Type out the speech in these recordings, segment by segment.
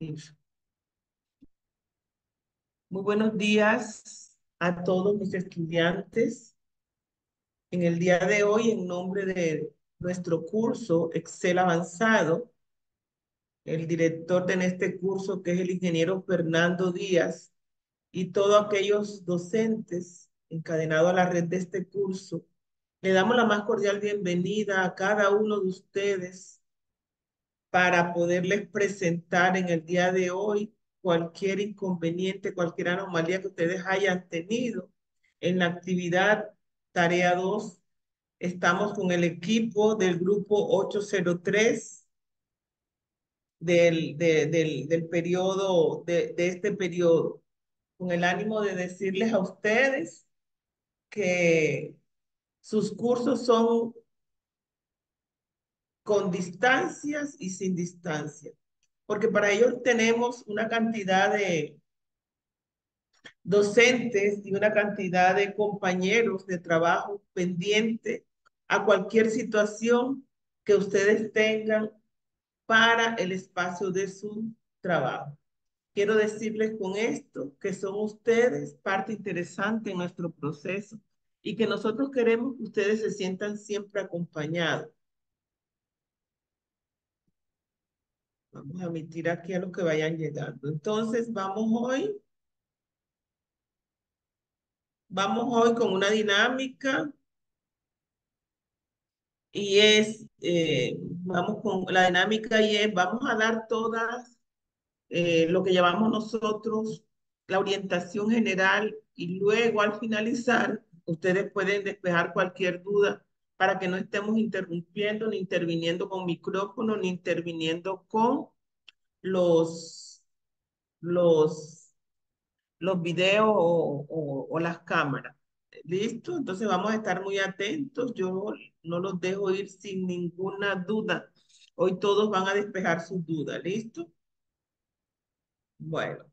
Muy buenos días a todos mis estudiantes. En el día de hoy, en nombre de nuestro curso Excel Avanzado, el director de este curso, que es el ingeniero Fernando Díaz, y todos aquellos docentes encadenados a la red de este curso, le damos la más cordial bienvenida a cada uno de ustedes para poderles presentar en el día de hoy cualquier inconveniente, cualquier anomalía que ustedes hayan tenido en la actividad tarea 2. Estamos con el equipo del grupo 803 del, del, del periodo, de, de este periodo, con el ánimo de decirles a ustedes que sus cursos son con distancias y sin distancia, porque para ello tenemos una cantidad de docentes y una cantidad de compañeros de trabajo pendiente a cualquier situación que ustedes tengan para el espacio de su trabajo. Quiero decirles con esto que son ustedes parte interesante en nuestro proceso y que nosotros queremos que ustedes se sientan siempre acompañados Vamos a emitir aquí a los que vayan llegando. Entonces, vamos hoy. Vamos hoy con una dinámica. Y es, eh, vamos con la dinámica y es, vamos a dar todas eh, lo que llamamos nosotros la orientación general y luego al finalizar, ustedes pueden despejar cualquier duda para que no estemos interrumpiendo, ni interviniendo con micrófono, ni interviniendo con los, los, los videos o, o, las cámaras. ¿Listo? Entonces vamos a estar muy atentos. Yo no los dejo ir sin ninguna duda. Hoy todos van a despejar sus dudas. ¿Listo? Bueno.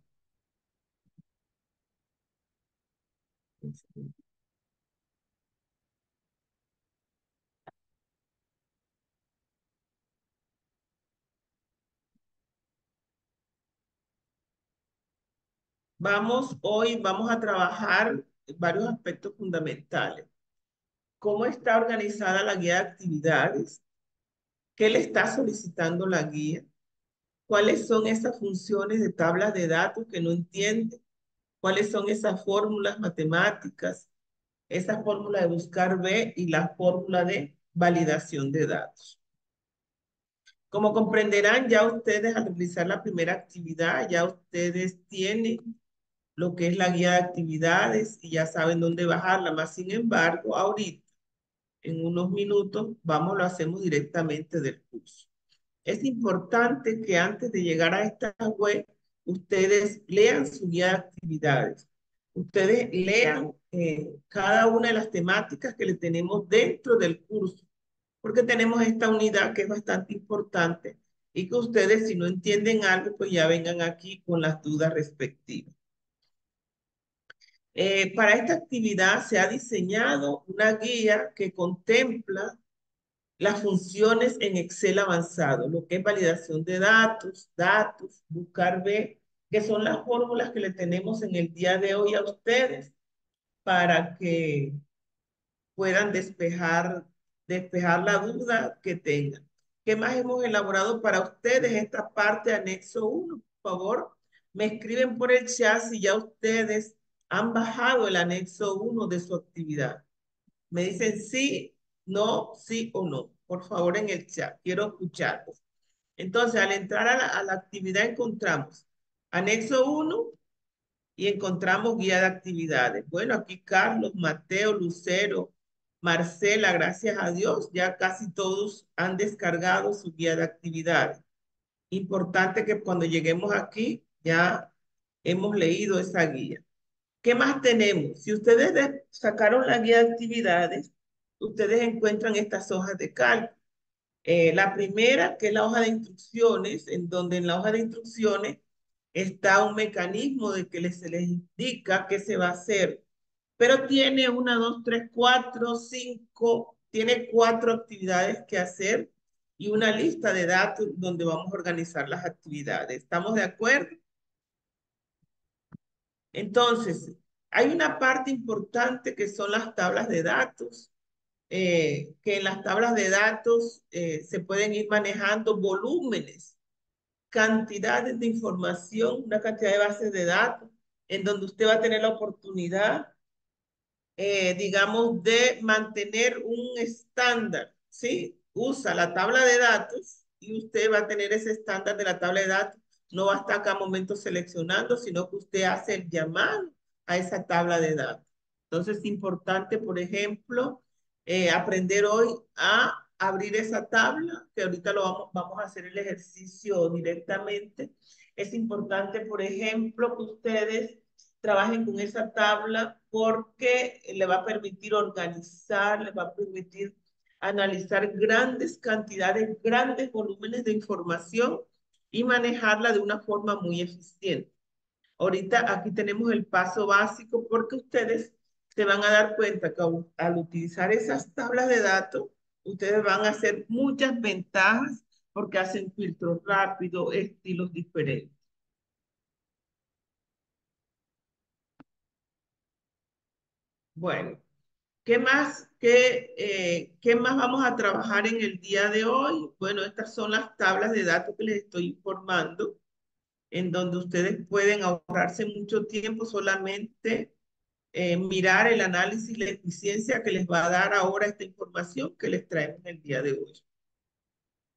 Vamos, hoy vamos a trabajar varios aspectos fundamentales. ¿Cómo está organizada la guía de actividades? ¿Qué le está solicitando la guía? ¿Cuáles son esas funciones de tablas de datos que no entiende? ¿Cuáles son esas fórmulas matemáticas? Esa fórmula de buscar B y la fórmula de validación de datos. Como comprenderán, ya ustedes al realizar la primera actividad, ya ustedes tienen lo que es la guía de actividades y ya saben dónde bajarla. Más sin embargo, ahorita, en unos minutos, vamos, lo hacemos directamente del curso. Es importante que antes de llegar a esta web, ustedes lean su guía de actividades. Ustedes lean eh, cada una de las temáticas que le tenemos dentro del curso, porque tenemos esta unidad que es bastante importante y que ustedes, si no entienden algo, pues ya vengan aquí con las dudas respectivas. Eh, para esta actividad se ha diseñado una guía que contempla las funciones en Excel avanzado, lo que es validación de datos, datos, buscar B, que son las fórmulas que le tenemos en el día de hoy a ustedes para que puedan despejar, despejar la duda que tengan. ¿Qué más hemos elaborado para ustedes? Esta parte anexo 1, por favor. Me escriben por el chat si ya ustedes han bajado el anexo 1 de su actividad. Me dicen sí, no, sí o no. Por favor, en el chat. Quiero escucharlos. Entonces, al entrar a la, actividad encontramos anexo 1 y encontramos guía de actividades. Bueno, aquí Carlos, Mateo, Lucero, Marcela, gracias a Dios, ya casi todos han descargado su guía de actividades. Importante que cuando lleguemos aquí ya hemos leído esa guía. ¿Qué más tenemos? Si ustedes sacaron la guía de actividades, ustedes encuentran estas hojas de cálculo. Eh, la primera, que es la hoja de instrucciones, en donde en la hoja de instrucciones está un mecanismo de que se les indica qué se va a hacer. Pero tiene una, dos, tres, cuatro, cinco, tiene cuatro actividades que hacer y una lista de datos donde vamos a organizar las actividades. ¿Estamos de acuerdo? Entonces, hay una parte importante que son las tablas de datos, eh, que en las tablas de datos eh, se pueden ir manejando volúmenes, cantidades de información, una cantidad de bases de datos, en donde usted va a tener la oportunidad, eh, digamos, de mantener un estándar, ¿sí? Usa la tabla de datos y usted va a tener ese estándar de la tabla de datos. No va a estar cada momento seleccionando, sino que usted hace el llamado a esa tabla de datos. Entonces es importante, por ejemplo, eh, aprender hoy a abrir esa tabla, que ahorita lo vamos, vamos a hacer el ejercicio directamente. Es importante, por ejemplo, que ustedes trabajen con esa tabla porque le va a permitir organizar, le va a permitir analizar grandes cantidades, grandes volúmenes de información y manejarla de una forma muy eficiente. Ahorita aquí tenemos el paso básico porque ustedes se van a dar cuenta que al utilizar esas tablas de datos, ustedes van a hacer muchas ventajas porque hacen filtros rápidos, estilos diferentes. Bueno, ¿qué más, qué, eh, ¿qué más vamos a trabajar en el día de hoy? Bueno, estas son las tablas de datos que les estoy informando, en donde ustedes pueden ahorrarse mucho tiempo solamente eh, mirar el análisis y la eficiencia que les va a dar ahora esta información que les traemos el día de hoy.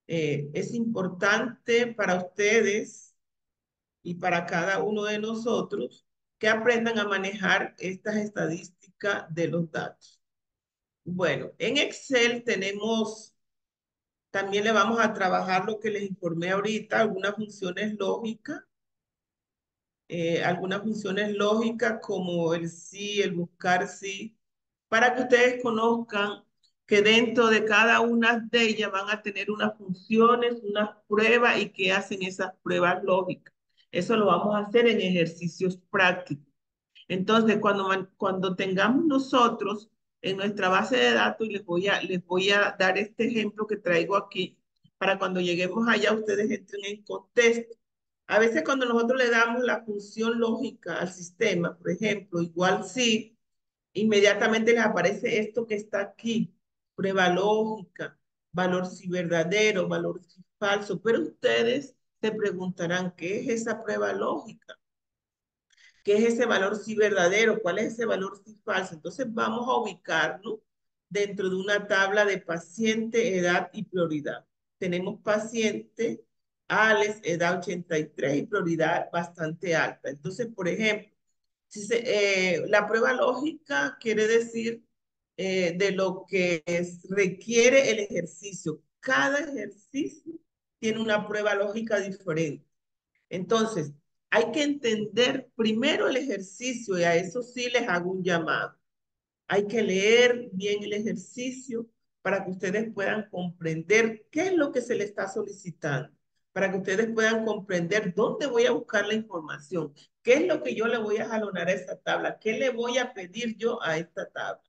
Eh, es importante para ustedes y para cada uno de nosotros que aprendan a manejar estas estadísticas de los datos. Bueno, en Excel tenemos, también le vamos a trabajar lo que les informé ahorita, algunas funciones lógicas eh, algunas funciones lógicas como el sí, el buscar sí, para que ustedes conozcan que dentro de cada una de ellas van a tener unas funciones, unas pruebas y que hacen esas pruebas lógicas. Eso lo vamos a hacer en ejercicios prácticos. Entonces, cuando, cuando tengamos nosotros en nuestra base de datos, y les voy, a, les voy a dar este ejemplo que traigo aquí, para cuando lleguemos allá ustedes entren en contexto. A veces cuando nosotros le damos la función lógica al sistema, por ejemplo, igual sí, inmediatamente les aparece esto que está aquí, prueba lógica, valor si verdadero, valor si falso, pero ustedes se preguntarán, ¿qué es esa prueba lógica? ¿Qué es ese valor si verdadero? ¿Cuál es ese valor si falso? Entonces vamos a ubicarlo dentro de una tabla de paciente, edad y prioridad. Tenemos paciente, Alex, edad 83 y prioridad bastante alta. Entonces, por ejemplo, si se, eh, la prueba lógica quiere decir eh, de lo que requiere el ejercicio. Cada ejercicio tiene una prueba lógica diferente. Entonces, hay que entender primero el ejercicio y a eso sí les hago un llamado. Hay que leer bien el ejercicio para que ustedes puedan comprender qué es lo que se le está solicitando para que ustedes puedan comprender dónde voy a buscar la información, qué es lo que yo le voy a jalonar a esta tabla, qué le voy a pedir yo a esta tabla.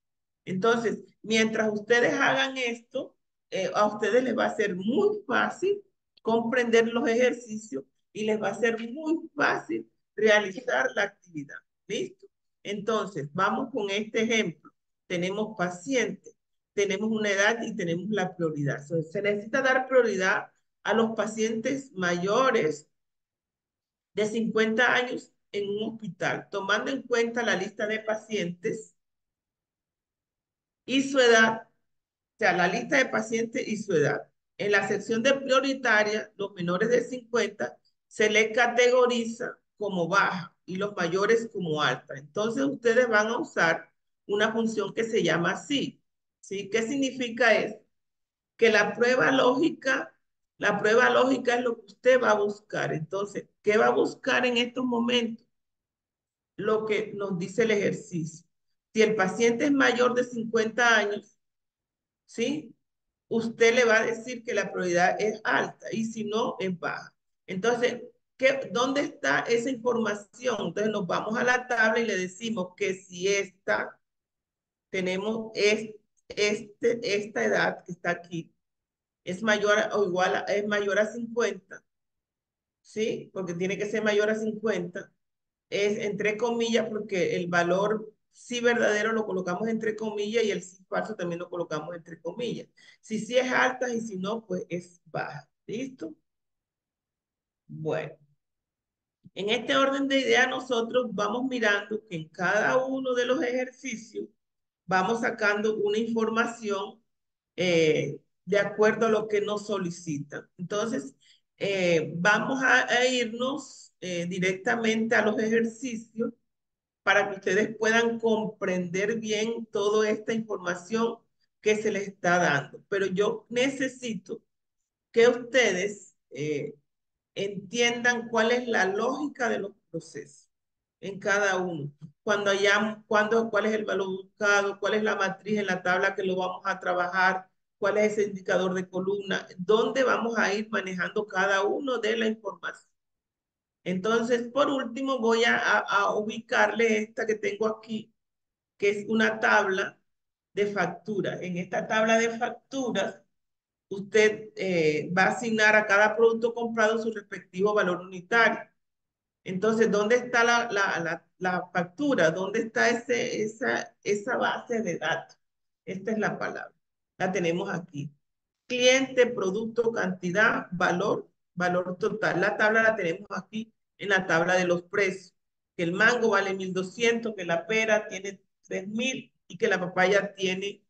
Entonces, mientras ustedes hagan esto, eh, a ustedes les va a ser muy fácil comprender los ejercicios y les va a ser muy fácil realizar la actividad. ¿Listo? Entonces, vamos con este ejemplo. Tenemos pacientes, tenemos una edad y tenemos la prioridad. se necesita dar prioridad a los pacientes mayores de 50 años en un hospital, tomando en cuenta la lista de pacientes y su edad, o sea, la lista de pacientes y su edad. En la sección de prioritaria, los menores de 50 se les categoriza como baja y los mayores como alta. Entonces, ustedes van a usar una función que se llama así. ¿Sí? ¿Qué significa eso? Que la prueba lógica la prueba lógica es lo que usted va a buscar. Entonces, ¿qué va a buscar en estos momentos? Lo que nos dice el ejercicio. Si el paciente es mayor de 50 años, ¿sí? Usted le va a decir que la prioridad es alta y si no, es baja. Entonces, ¿qué, ¿dónde está esa información? Entonces nos vamos a la tabla y le decimos que si esta, tenemos este, esta edad que está aquí, es mayor o igual a, es mayor a 50, ¿sí? Porque tiene que ser mayor a 50, es entre comillas porque el valor sí verdadero lo colocamos entre comillas y el sí falso también lo colocamos entre comillas. Si sí es alta y si no, pues es baja. ¿Listo? Bueno. En este orden de ideas nosotros vamos mirando que en cada uno de los ejercicios vamos sacando una información eh, de acuerdo a lo que nos solicitan. Entonces, eh, vamos a, irnos eh, directamente a los ejercicios para que ustedes puedan comprender bien toda esta información que se les está dando. Pero yo necesito que ustedes entiendan cuál es la lógica de los procesos en cada uno. Cuando hayamos, cuando, cuál es el valor buscado, cuál es la matriz en la tabla que lo vamos a trabajar, cuál es ese indicador de columna, dónde vamos a ir manejando cada uno de la información. Entonces, por último, voy a, a, ubicarle esta que tengo aquí, que es una tabla de facturas. En esta tabla de facturas, usted eh, va a asignar a cada producto comprado su respectivo valor unitario. Entonces, ¿dónde está la, factura? ¿Dónde está esa, esa base de datos? Esta es la palabra. La tenemos aquí. Cliente, producto, cantidad, valor, valor total. La tabla la tenemos aquí en la tabla de los precios. Que el mango vale 1.200, que la pera tiene 3.000 y que la papaya tiene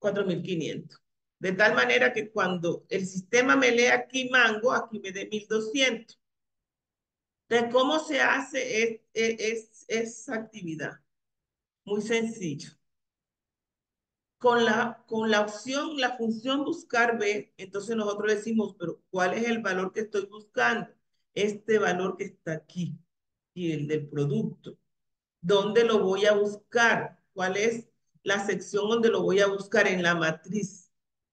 4.500. De tal manera que cuando el sistema me lee aquí mango, aquí me dé 1200. Entonces, ¿cómo se hace es, esa actividad? Muy sencillo. Con la, con la opción, la función buscar B, entonces nosotros decimos, pero ¿cuál es el valor que estoy buscando? Este valor que está aquí y el del producto. ¿Dónde lo voy a buscar? ¿Cuál es la sección donde lo voy a buscar? En la matriz.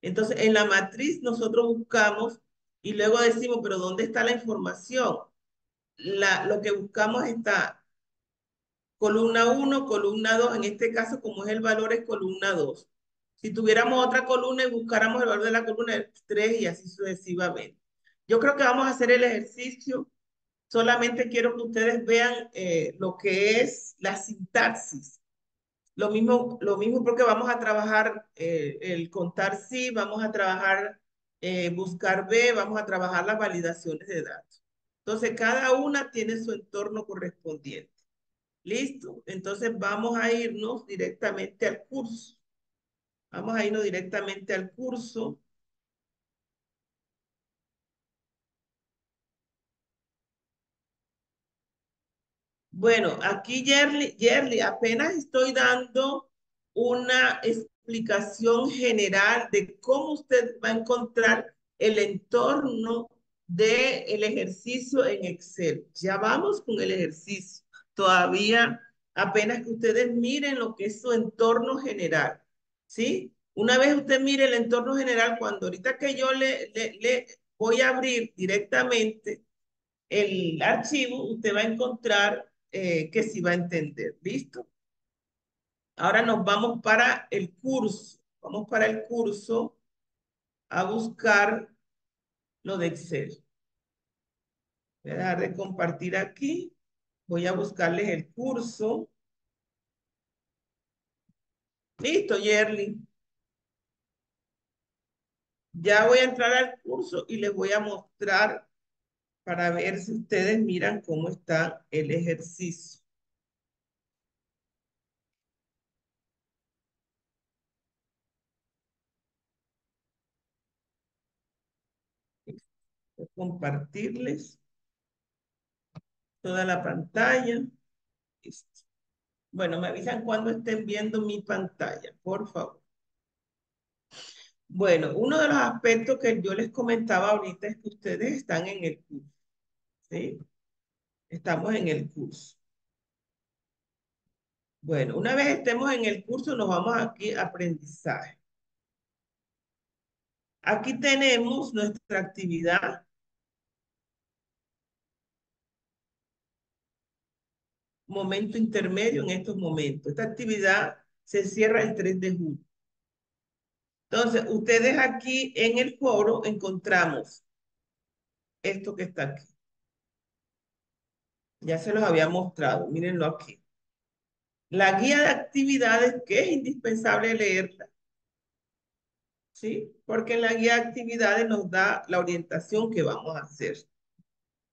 Entonces, en la matriz nosotros buscamos y luego decimos, pero ¿dónde está la información? La, lo que buscamos está columna 1, columna 2, en este caso como es el valor es columna 2. Si tuviéramos otra columna y buscáramos el valor de la columna 3 y así sucesivamente. Yo creo que vamos a hacer el ejercicio. Solamente quiero que ustedes vean eh, lo que es la sintaxis lo mismo, lo mismo porque vamos a trabajar eh, el contar sí, vamos a trabajar eh, buscar B, vamos a trabajar las validaciones de datos. Entonces, cada una tiene su entorno correspondiente. ¿Listo? Entonces, vamos a irnos directamente al curso. Vamos a irnos directamente al curso. Bueno, aquí Yerly, apenas estoy dando una explicación general de cómo usted va a encontrar el entorno del ejercicio en Excel. Ya vamos con el ejercicio. Todavía apenas que ustedes miren lo que es su entorno general. ¿Sí? Una vez usted mire el entorno general, cuando ahorita que yo le, le, le voy a abrir directamente el archivo, usted va a encontrar eh, que sí va a entender. ¿Listo? Ahora nos vamos para el curso. Vamos para el curso a buscar lo de Excel. Voy a dejar de compartir aquí. Voy a buscarles el curso. Listo, Yerly. Ya voy a entrar al curso y les voy a mostrar para ver si ustedes miran cómo está el ejercicio. Voy a compartirles toda la pantalla. Bueno, me avisan cuando estén viendo mi pantalla, por favor. Bueno, uno de los aspectos que yo les comentaba ahorita es que ustedes están en el curso. ¿Sí? Estamos en el curso. Bueno, una vez estemos en el curso, nos vamos aquí a aprendizaje. Aquí tenemos nuestra actividad. Momento intermedio en estos momentos. Esta actividad se cierra el 3 de julio. Entonces, ustedes aquí en el foro encontramos esto que está aquí. Ya se los había mostrado, mírenlo aquí. La guía de actividades que es indispensable leerla. ¿Sí? Porque en la guía de actividades nos da la orientación que vamos a hacer.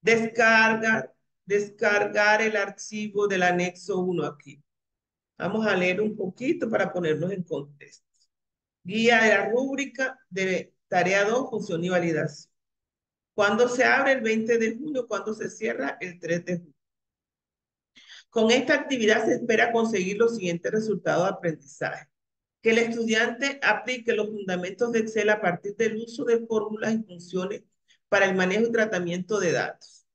Descarga, descargar el archivo del anexo 1 aquí. Vamos a leer un poquito para ponernos en contexto. Guía de la rúbrica de tarea 2, función y validación. ¿Cuándo se abre? El 20 de junio. ¿Cuándo se cierra? El 3 de junio. Con esta actividad se espera conseguir los siguientes resultados de aprendizaje. Que el estudiante aplique los fundamentos de Excel a partir del uso de fórmulas y funciones para el manejo y tratamiento de datos.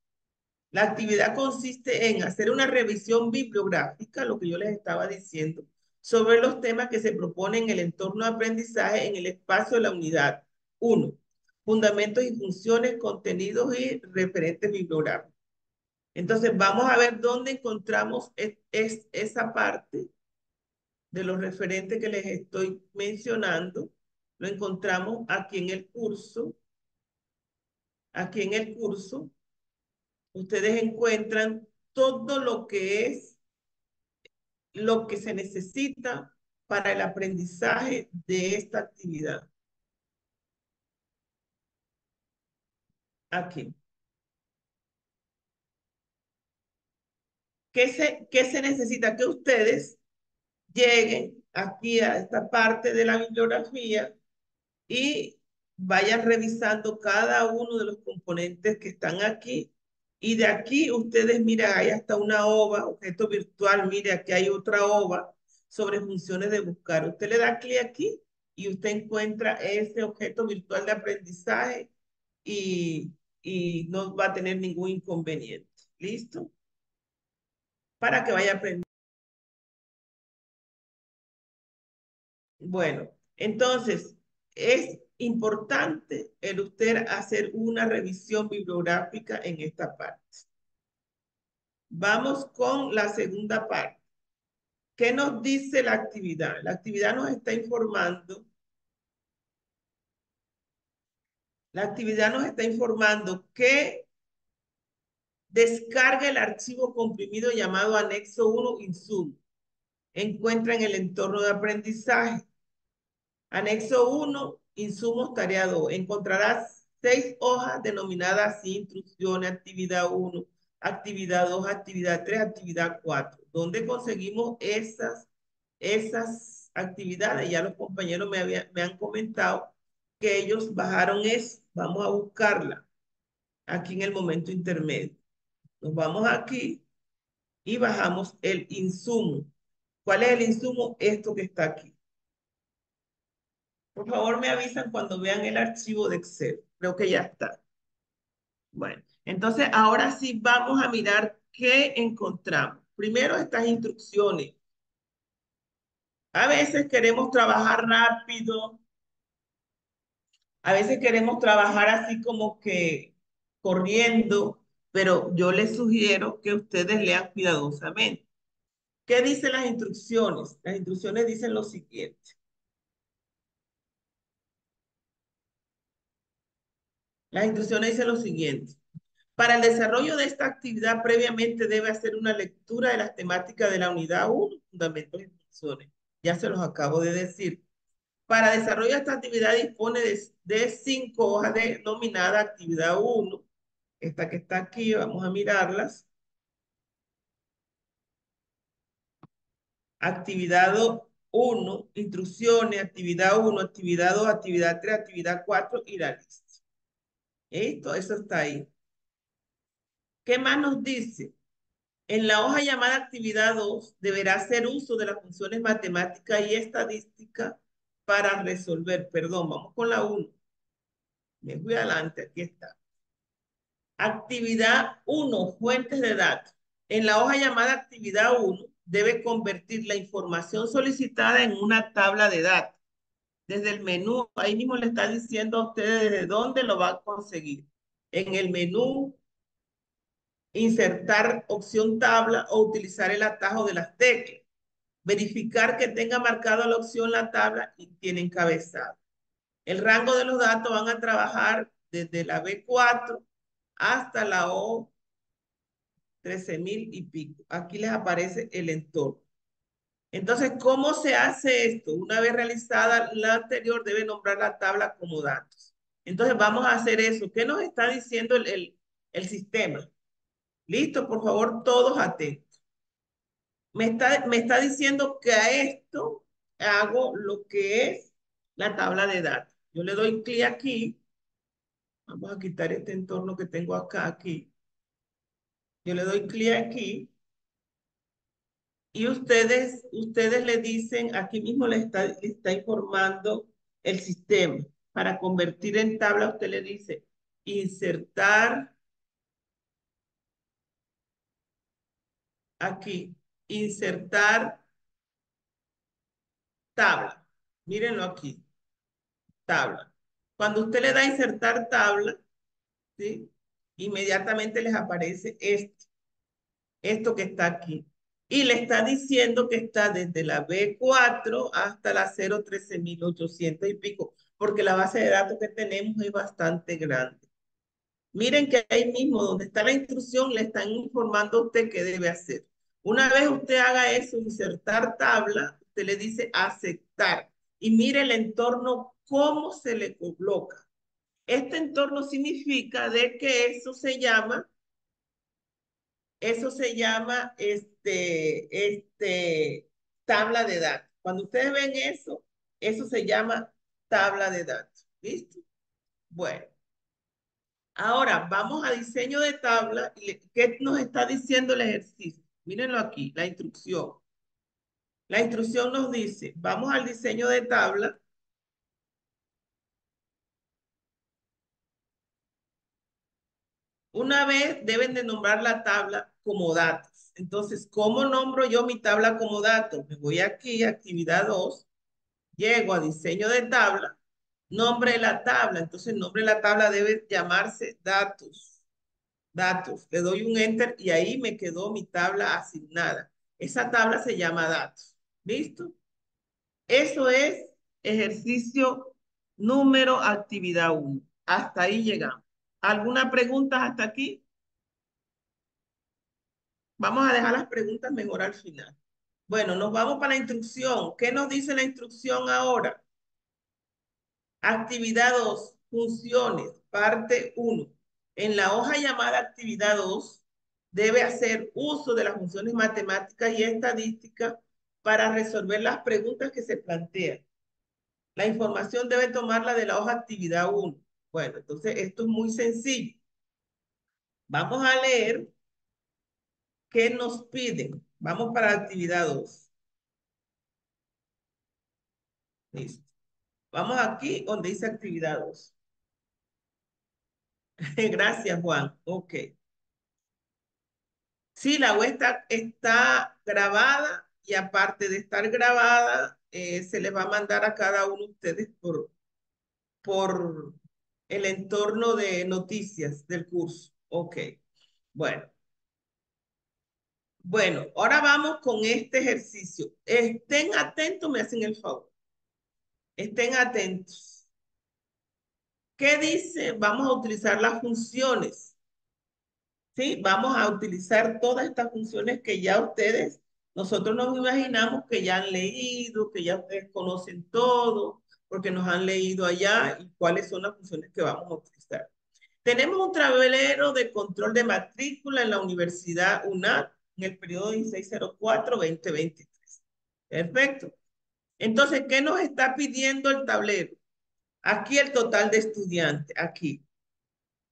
La actividad consiste en hacer una revisión bibliográfica, lo que yo les estaba diciendo, sobre los temas que se proponen en el entorno de aprendizaje en el espacio de la unidad. Uno, fundamentos y funciones, contenidos y referentes bibliográficos. Entonces, vamos a ver dónde encontramos es, esa parte de los referentes que les estoy mencionando. Lo encontramos aquí en el curso. Aquí en el curso, ustedes encuentran todo lo que es lo que se necesita para el aprendizaje de esta actividad. Aquí. ¿Qué se, qué se necesita? Que ustedes lleguen aquí a esta parte de la bibliografía y vayan revisando cada uno de los componentes que están aquí. Y de aquí ustedes, miren, hay hasta una OVA, objeto virtual, mire, aquí hay otra OVA sobre funciones de buscar. Usted le da clic aquí y usted encuentra ese objeto virtual de aprendizaje y, y no va a tener ningún inconveniente. ¿Listo? Para que vaya aprendiendo. Bueno, entonces, es importante el usted hacer una revisión bibliográfica en esta parte. Vamos con la segunda parte. ¿Qué nos dice la actividad? La actividad nos está informando. La actividad nos está informando que descarga el archivo comprimido llamado anexo 1 insumo. Encuentra en el entorno de aprendizaje. Anexo 1 Insumos tarea 2. Encontrarás seis hojas denominadas instrucciones, actividad 1, actividad 2, actividad 3, actividad 4. ¿Dónde conseguimos esas, esas actividades? Ya los compañeros me, me han comentado que ellos bajaron eso. Vamos a buscarla aquí en el momento intermedio. Nos vamos aquí y bajamos el insumo. ¿Cuál es el insumo? Esto que está aquí. Por favor, me avisan cuando vean el archivo de Excel. Creo que ya está. Bueno, entonces ahora sí vamos a mirar qué encontramos. Primero estas instrucciones. A veces queremos trabajar rápido. A veces queremos trabajar así como que corriendo, pero yo les sugiero que ustedes lean cuidadosamente. ¿Qué dicen las instrucciones? Las instrucciones dicen lo siguiente. Las instrucciones dicen lo siguiente. Para el desarrollo de esta actividad, previamente debe hacer una lectura de las temáticas de la unidad 1, fundamentos y funciones. Ya se los acabo de decir. Para desarrollo de esta actividad dispone de, cinco hojas denominada actividad 1. Esta que está aquí, vamos a mirarlas. Actividad 1, instrucciones, actividad 1, actividad 2, actividad 3, actividad 4 y la lista. Esto, eso está ahí. ¿Qué más nos dice? En la hoja llamada actividad 2 deberá hacer uso de las funciones matemáticas y estadística para resolver. Perdón, vamos con la 1. Me voy adelante, aquí está. Actividad 1, fuentes de datos. En la hoja llamada actividad 1 debe convertir la información solicitada en una tabla de datos desde el menú, ahí mismo le está diciendo a ustedes desde dónde lo va a conseguir. En el menú, insertar opción tabla o utilizar el atajo de las teclas. Verificar que tenga marcado la opción la tabla y tiene encabezado. El rango de los datos van a trabajar desde la B4 hasta la O 13.000 y pico. Aquí les aparece el entorno. Entonces, ¿cómo se hace esto? Una vez realizada la anterior, debe nombrar la tabla como datos. Entonces, vamos a hacer eso. ¿Qué nos está diciendo el, el, el sistema? Listo, por favor, todos atentos. Me está, me está diciendo que a esto hago lo que es la tabla de datos. Yo le doy clic aquí. Vamos a quitar este entorno que tengo acá, aquí. Yo le doy clic aquí. Y ustedes, ustedes le dicen, aquí mismo le está, informando el sistema. Para convertir en tabla, usted le dice insertar aquí, insertar tabla. Mírenlo aquí, tabla. Cuando usted le da insertar tabla, inmediatamente les aparece esto, esto que está aquí. Y le está diciendo que está desde la B4 hasta la 013.800 y pico, porque la base de datos que tenemos es bastante grande. Miren que ahí mismo donde está la instrucción le están informando a usted qué debe hacer. Una vez usted haga eso, insertar tabla, usted le dice aceptar. Y mire el entorno, cómo se le coloca. Este entorno significa de que eso se llama, eso se llama este, este, tabla de datos. Cuando ustedes ven eso, eso se llama tabla de datos. ¿Listo? Bueno. Ahora, vamos a diseño de tabla. ¿Qué nos está diciendo el ejercicio? Mírenlo aquí, la instrucción. La instrucción nos dice, vamos al diseño de tabla. Una vez deben de nombrar la tabla como datos. Entonces, ¿cómo nombro yo mi tabla como datos? Me voy aquí, actividad 2, llego a diseño de tabla, nombre la tabla. Entonces, el nombre de la tabla debe llamarse datos. Datos. Le doy un enter y ahí me quedó mi tabla asignada. Esa tabla se llama datos. ¿Listo? Eso es ejercicio número actividad 1. Hasta ahí llegamos. ¿Alguna pregunta hasta aquí? Vamos a dejar las preguntas mejor al final. Bueno, nos vamos para la instrucción. ¿Qué nos dice la instrucción ahora? Actividad 2, funciones, parte 1. En la hoja llamada actividad 2, debe hacer uso de las funciones matemáticas y estadísticas para resolver las preguntas que se plantean. La información debe tomarla de la hoja actividad 1. Bueno, entonces esto es muy sencillo. Vamos a leer qué nos piden. Vamos para la actividad 2. Listo. Vamos aquí donde dice actividad 2. Gracias, Juan. Ok. Sí, la web está, grabada y aparte de estar grabada, eh, se les va a mandar a cada uno de ustedes por, por el entorno de noticias del curso. Ok. Bueno. Bueno, ahora vamos con este ejercicio. Estén atentos, me hacen el favor. Estén atentos. ¿Qué dice? Vamos a utilizar las funciones. ¿Sí? Vamos a utilizar todas estas funciones que ya ustedes, nosotros nos imaginamos que ya han leído, que ya ustedes conocen todo, porque nos han leído allá y cuáles son las funciones que vamos a utilizar. Tenemos un tablero de control de matrícula en la Universidad UNAD en el periodo 1604-2023. Perfecto. Entonces, ¿qué nos está pidiendo el tablero? Aquí el total de estudiantes, aquí.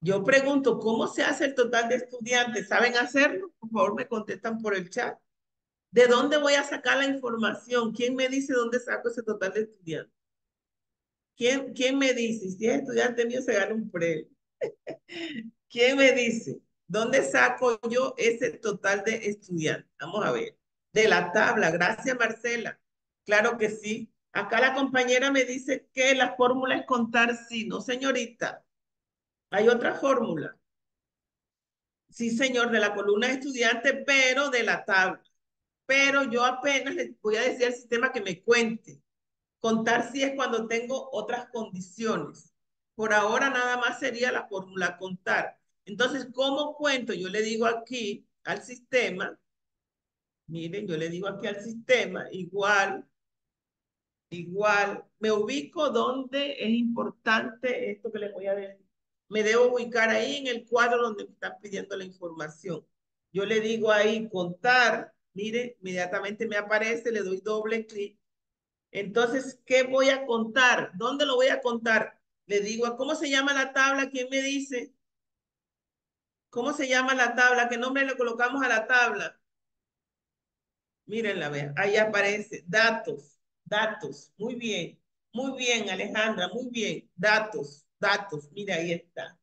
Yo pregunto, ¿cómo se hace el total de estudiantes? ¿Saben hacerlo? Por favor, me contestan por el chat. ¿De dónde voy a sacar la información? ¿Quién me dice dónde saco ese total de estudiantes? ¿Quién, quién me dice? Si es estudiante mío, se gana un premio. ¿Quién me dice? ¿Dónde saco yo ese total de estudiantes? Vamos a ver. De la tabla. Gracias, Marcela. Claro que sí. Acá la compañera me dice que la fórmula es contar sí. No, señorita. Hay otra fórmula. Sí, señor, de la columna de estudiante, pero de la tabla. Pero yo apenas les voy a decir al sistema que me cuente. Contar sí es cuando tengo otras condiciones. Por ahora nada más sería la fórmula contar. Entonces, ¿cómo cuento? Yo le digo aquí al sistema, miren, yo le digo aquí al sistema, igual, igual, me ubico donde es importante esto que les voy a decir. Me debo ubicar ahí en el cuadro donde me están pidiendo la información. Yo le digo ahí contar, mire, inmediatamente me aparece, le doy doble clic. Entonces, ¿qué voy a contar? ¿Dónde lo voy a contar? Le digo, ¿cómo se llama la tabla? ¿Quién me dice? ¿Cómo se llama la tabla? ¿Qué nombre le colocamos a la tabla? Mírenla, vean. Ahí aparece datos, datos. Muy bien, muy bien, Alejandra, muy bien. Datos, datos. Mira, ahí está.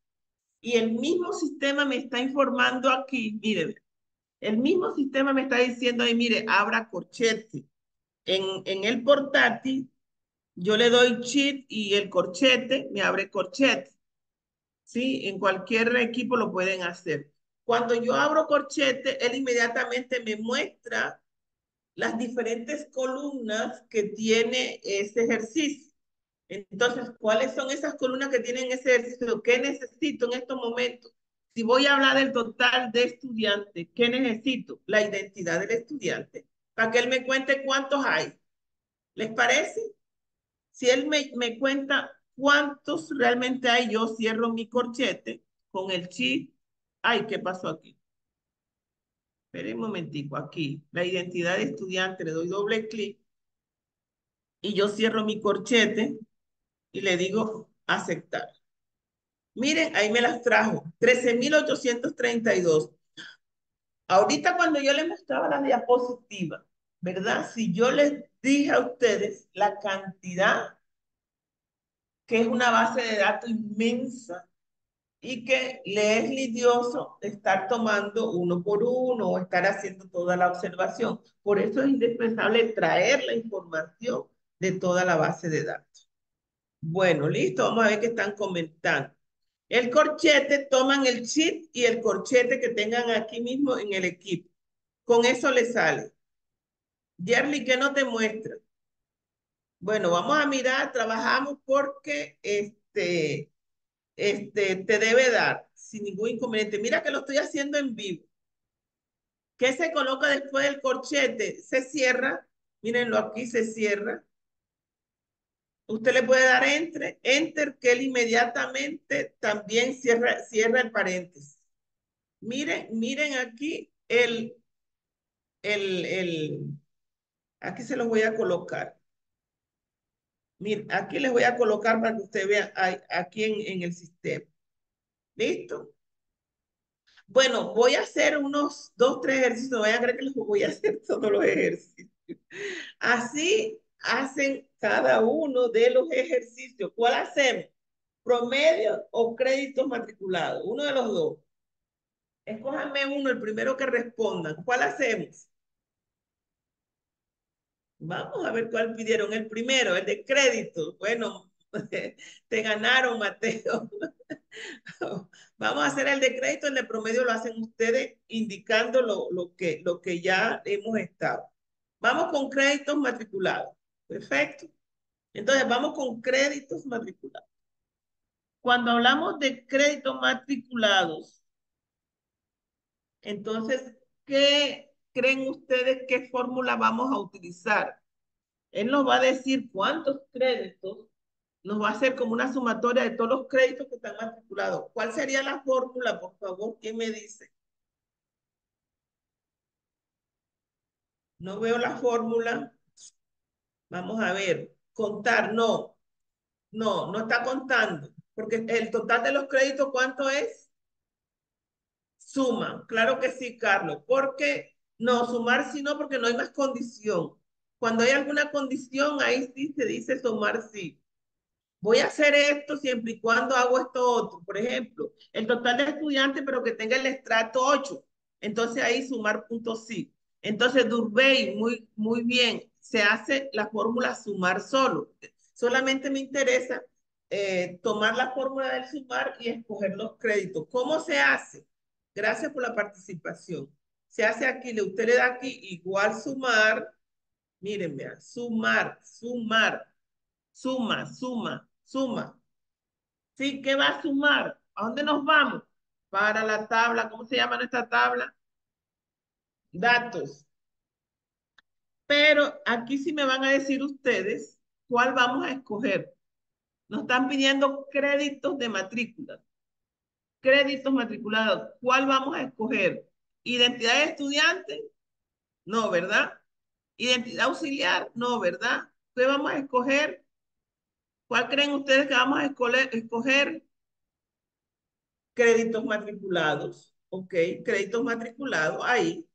Y el mismo sistema me está informando aquí, miren, el mismo sistema me está diciendo ahí, mire, abra corchete. En, en el portátil, yo le doy chip y el corchete me abre corchete. ¿Sí? En cualquier equipo lo pueden hacer. Cuando yo abro corchete, él inmediatamente me muestra las diferentes columnas que tiene ese ejercicio. Entonces, ¿cuáles son esas columnas que tienen ese ejercicio? ¿Qué necesito en estos momentos? Si voy a hablar del total de estudiantes, ¿qué necesito? La identidad del estudiante, para que él me cuente cuántos hay. ¿Les parece? Si él me, me cuenta cuántos realmente hay, yo cierro mi corchete con el chip. Ay, ¿qué pasó aquí? Esperen un momentico, aquí, la identidad de estudiante, le doy doble clic y yo cierro mi corchete y le digo aceptar. Miren, ahí me las trajo, 13.832. Ahorita cuando yo les mostraba la diapositiva, ¿verdad? Si yo les dije a ustedes la cantidad, que es una base de datos inmensa y que le es lidioso estar tomando uno por uno o estar haciendo toda la observación. Por eso es indispensable traer la información de toda la base de datos. Bueno, listo, vamos a ver qué están comentando. El corchete, toman el chip y el corchete que tengan aquí mismo en el equipo. Con eso le sale. Jerly, ¿qué no te muestra? Bueno, vamos a mirar, trabajamos porque este, este, te debe dar sin ningún inconveniente. Mira que lo estoy haciendo en vivo. ¿Qué se coloca después del corchete? Se cierra. Mírenlo aquí, se cierra. Usted le puede dar enter, enter que él inmediatamente también cierra, cierra el paréntesis. Miren, miren aquí el, el, el, aquí se los voy a colocar. Miren, aquí les voy a colocar para que usted vea aquí en, en el sistema. ¿Listo? Bueno, voy a hacer unos dos, tres ejercicios. No vayan a creer que les voy a hacer todos los ejercicios. Así hacen cada uno de los ejercicios. ¿Cuál hacemos? ¿Promedio o créditos matriculados? Uno de los dos. Escójanme uno, el primero que respondan. ¿Cuál hacemos? Vamos a ver cuál pidieron. El primero, el de crédito. Bueno, te ganaron, Mateo. Vamos a hacer el de crédito, el de promedio lo hacen ustedes indicando lo, lo, que, lo que ya hemos estado. Vamos con créditos matriculados. Perfecto. Entonces, vamos con créditos matriculados. Cuando hablamos de créditos matriculados, entonces, ¿qué creen ustedes qué fórmula vamos a utilizar? Él nos va a decir cuántos créditos, nos va a hacer como una sumatoria de todos los créditos que están matriculados. ¿Cuál sería la fórmula, por favor? ¿Quién me dice? No veo la fórmula. Vamos a ver, contar, no, no, no está contando, porque el total de los créditos, ¿cuánto es? Suma, claro que sí, Carlos, porque no, sumar sí no, porque no hay más condición. Cuando hay alguna condición, ahí sí se dice sumar sí. Voy a hacer esto siempre y cuando hago esto otro. Por ejemplo, el total de estudiantes, pero que tenga el estrato 8. Entonces ahí sumar punto sí. Entonces, Durbey, muy, muy bien se hace la fórmula sumar solo. Solamente me interesa eh, tomar la fórmula del sumar y escoger los créditos. ¿Cómo se hace? Gracias por la participación. Se hace aquí, usted le da aquí igual sumar. Miren, vean, sumar, sumar. Suma, suma, suma. ¿Sí? ¿Qué va a sumar? ¿A dónde nos vamos? Para la tabla, ¿cómo se llama nuestra tabla? Datos. Pero aquí sí me van a decir ustedes cuál vamos a escoger. Nos están pidiendo créditos de matrícula. Créditos matriculados. ¿Cuál vamos a escoger? ¿Identidad de estudiante? No, ¿verdad? ¿Identidad auxiliar? No, ¿verdad? ¿Qué vamos a escoger? ¿Cuál creen ustedes que vamos a escoger? Créditos matriculados. Ok, créditos matriculados, ahí.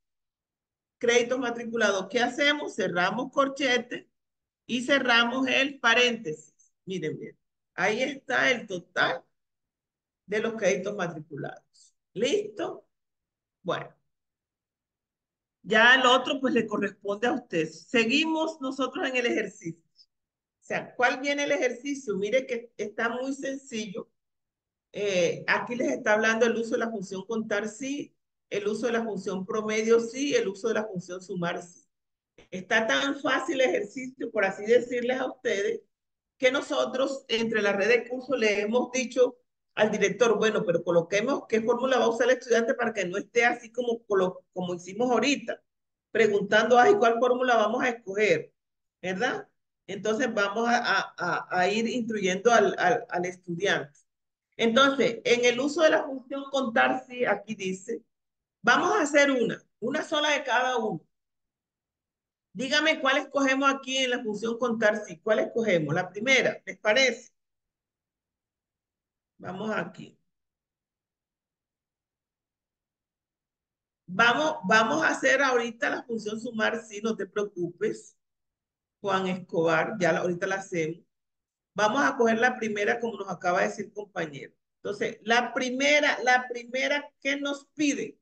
Créditos matriculados. ¿Qué hacemos? Cerramos corchete y cerramos el paréntesis. Miren bien. Ahí está el total de los créditos matriculados. ¿Listo? Bueno. Ya el otro pues le corresponde a usted. Seguimos nosotros en el ejercicio. O sea, ¿cuál viene el ejercicio? Mire que está muy sencillo. Eh, aquí les está hablando el uso de la función contar sí, el uso de la función promedio sí, el uso de la función sumar sí. Está tan fácil el ejercicio, por así decirles a ustedes, que nosotros entre la red de cursos le hemos dicho al director, bueno, pero coloquemos qué fórmula va a usar el estudiante para que no esté así como, como hicimos ahorita, preguntando, ay, ¿cuál fórmula vamos a escoger? ¿Verdad? Entonces vamos a, a, a ir instruyendo al, al, al, estudiante. Entonces, en el uso de la función contar, sí, aquí dice, vamos a hacer una, una sola de cada uno. Dígame cuál escogemos aquí en la función contar, sí. ¿Cuál escogemos? La primera, ¿les parece? Vamos aquí. Vamos, vamos a hacer ahorita la función sumar, sí, no te preocupes. Juan Escobar, ya ahorita la hacemos. Vamos a coger la primera como nos acaba de decir compañero. Entonces, la primera, la primera que nos pide,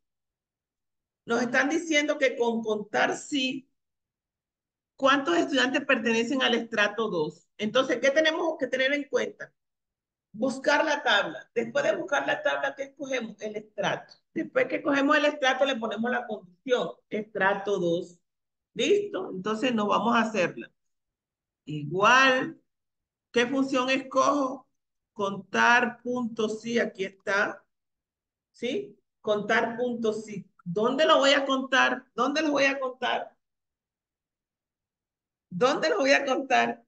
nos están diciendo que con contar sí, ¿cuántos estudiantes pertenecen al estrato 2? Entonces, ¿qué tenemos que tener en cuenta? Buscar la tabla. Después de buscar la tabla, ¿qué escogemos? El estrato. Después que cogemos el estrato, le ponemos la condición. Estrato 2. ¿Listo? Entonces, nos vamos a hacerla. Igual, ¿qué función escojo? Contar puntos sí, aquí está. ¿Sí? Contar puntos sí. ¿Dónde lo voy a contar? ¿Dónde lo voy a contar? ¿Dónde lo voy a contar?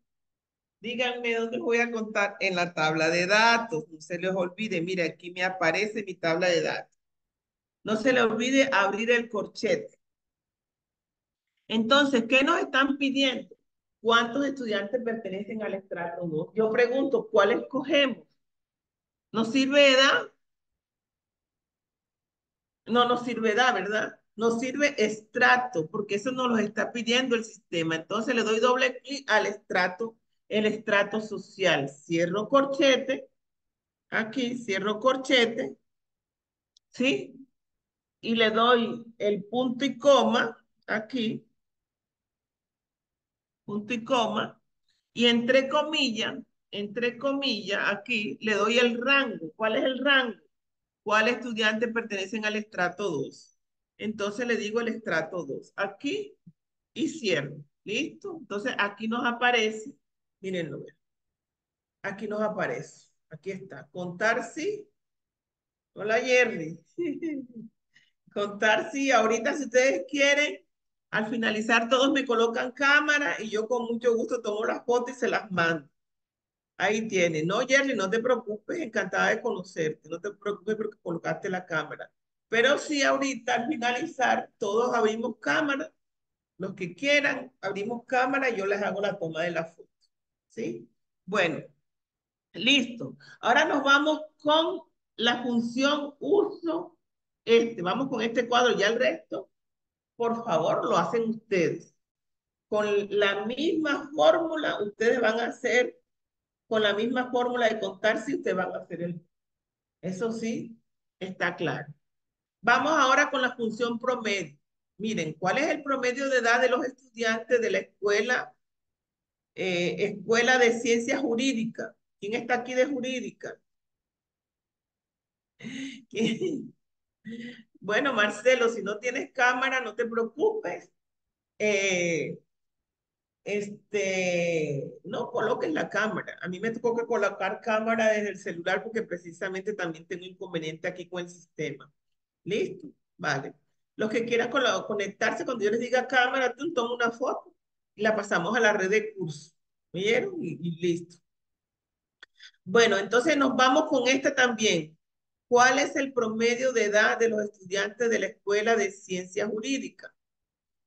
Díganme dónde voy a contar. En la tabla de datos. No se les olvide. Mire, aquí me aparece mi tabla de datos. No se le olvide abrir el corchete. Entonces, ¿qué nos están pidiendo? ¿Cuántos estudiantes pertenecen al estrato 2? Yo pregunto, ¿cuál escogemos? ¿Nos sirve edad? No nos sirve edad, ¿verdad? Nos sirve estrato, porque eso nos lo está pidiendo el sistema. Entonces le doy doble clic al estrato, el estrato social. Cierro corchete. Aquí, cierro corchete. ¿Sí? Y le doy el punto y coma aquí punto y coma, y entre comillas, entre comillas, aquí le doy el rango. ¿Cuál es el rango? ¿Cuál estudiante pertenecen al estrato 2? Entonces le digo el estrato 2. Aquí y cierro. ¿Listo? Entonces aquí nos aparece, mírenlo. Aquí nos aparece. Aquí está. Contar sí. Hola Jerry. Contar sí. Ahorita si ustedes quieren, al finalizar todos me colocan cámara y yo con mucho gusto tomo las fotos y se las mando. Ahí tiene. No, Jerry, no te preocupes, encantada de conocerte. No te preocupes porque colocaste la cámara. Pero sí, ahorita al finalizar, todos abrimos cámara. Los que quieran, abrimos cámara y yo les hago la toma de la foto. ¿Sí? Bueno, listo. Ahora nos vamos con la función uso. Este, vamos con este cuadro, ya el resto por favor, lo hacen ustedes. Con la misma fórmula, ustedes van a hacer, con la misma fórmula de contar si ustedes van a hacer el... Eso sí, está claro. Vamos ahora con la función promedio. Miren, ¿cuál es el promedio de edad de los estudiantes de la escuela, eh, escuela de ciencias jurídicas? ¿Quién está aquí de jurídica? Bueno, Marcelo, si no tienes cámara, no te preocupes. Eh, este, no coloquen la cámara. A mí me tocó que colocar cámara desde el celular porque precisamente también tengo inconveniente aquí con el sistema. ¿Listo? Vale. Los que quieran conectarse, cuando yo les diga cámara, tú toma una foto la pasamos a la red de curso. ¿Vieron? Y, y listo. Bueno, entonces nos vamos con esta también. ¿Cuál es el promedio de edad de los estudiantes de la Escuela de Ciencias Jurídicas?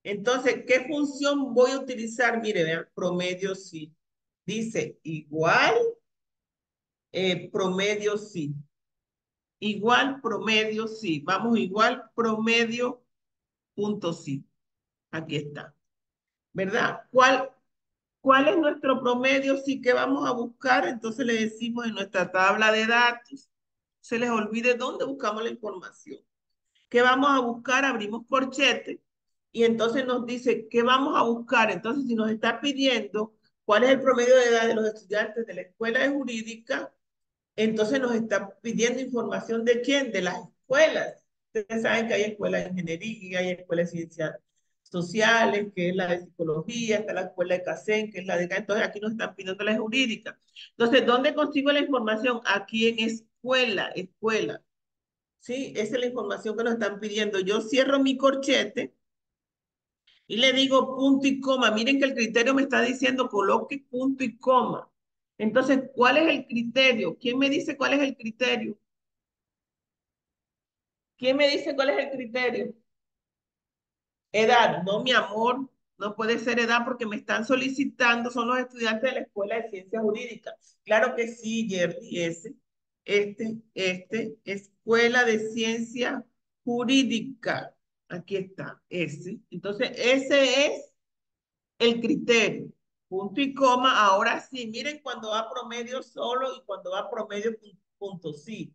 Entonces, ¿qué función voy a utilizar? Mire, vean, promedio sí. Dice igual, eh, promedio sí. Igual, promedio sí. Vamos, igual, promedio, punto sí. Aquí está. ¿Verdad? ¿Cuál, ¿Cuál es nuestro promedio? Sí, que vamos a buscar? Entonces le decimos en nuestra tabla de datos. Se les olvide dónde buscamos la información. ¿Qué vamos a buscar? Abrimos corchete y entonces nos dice qué vamos a buscar. Entonces, si nos está pidiendo cuál es el promedio de edad de los estudiantes de la escuela de jurídica, entonces nos está pidiendo información de quién, de las escuelas. Ustedes saben que hay escuelas de ingeniería, hay escuelas de ciencias sociales, que es la de psicología, está la escuela de CACEN, que es la de entonces aquí nos están pidiendo la jurídica. Entonces, ¿dónde consigo la información? Aquí en escuela, escuela. ¿Sí? Esa es la información que nos están pidiendo. Yo cierro mi corchete y le digo punto y coma. Miren que el criterio me está diciendo coloque punto y coma. Entonces, ¿cuál es el criterio? ¿Quién me dice cuál es el criterio? ¿Quién me dice cuál es el criterio? Edad, no mi amor, no puede ser edad porque me están solicitando, son los estudiantes de la Escuela de Ciencias Jurídicas. Claro que sí, Jerry, ese. Este, este, Escuela de Ciencia Jurídica. Aquí está, ese. Entonces, ese es el criterio. Punto y coma. Ahora sí, miren cuando va promedio solo y cuando va promedio punto sí.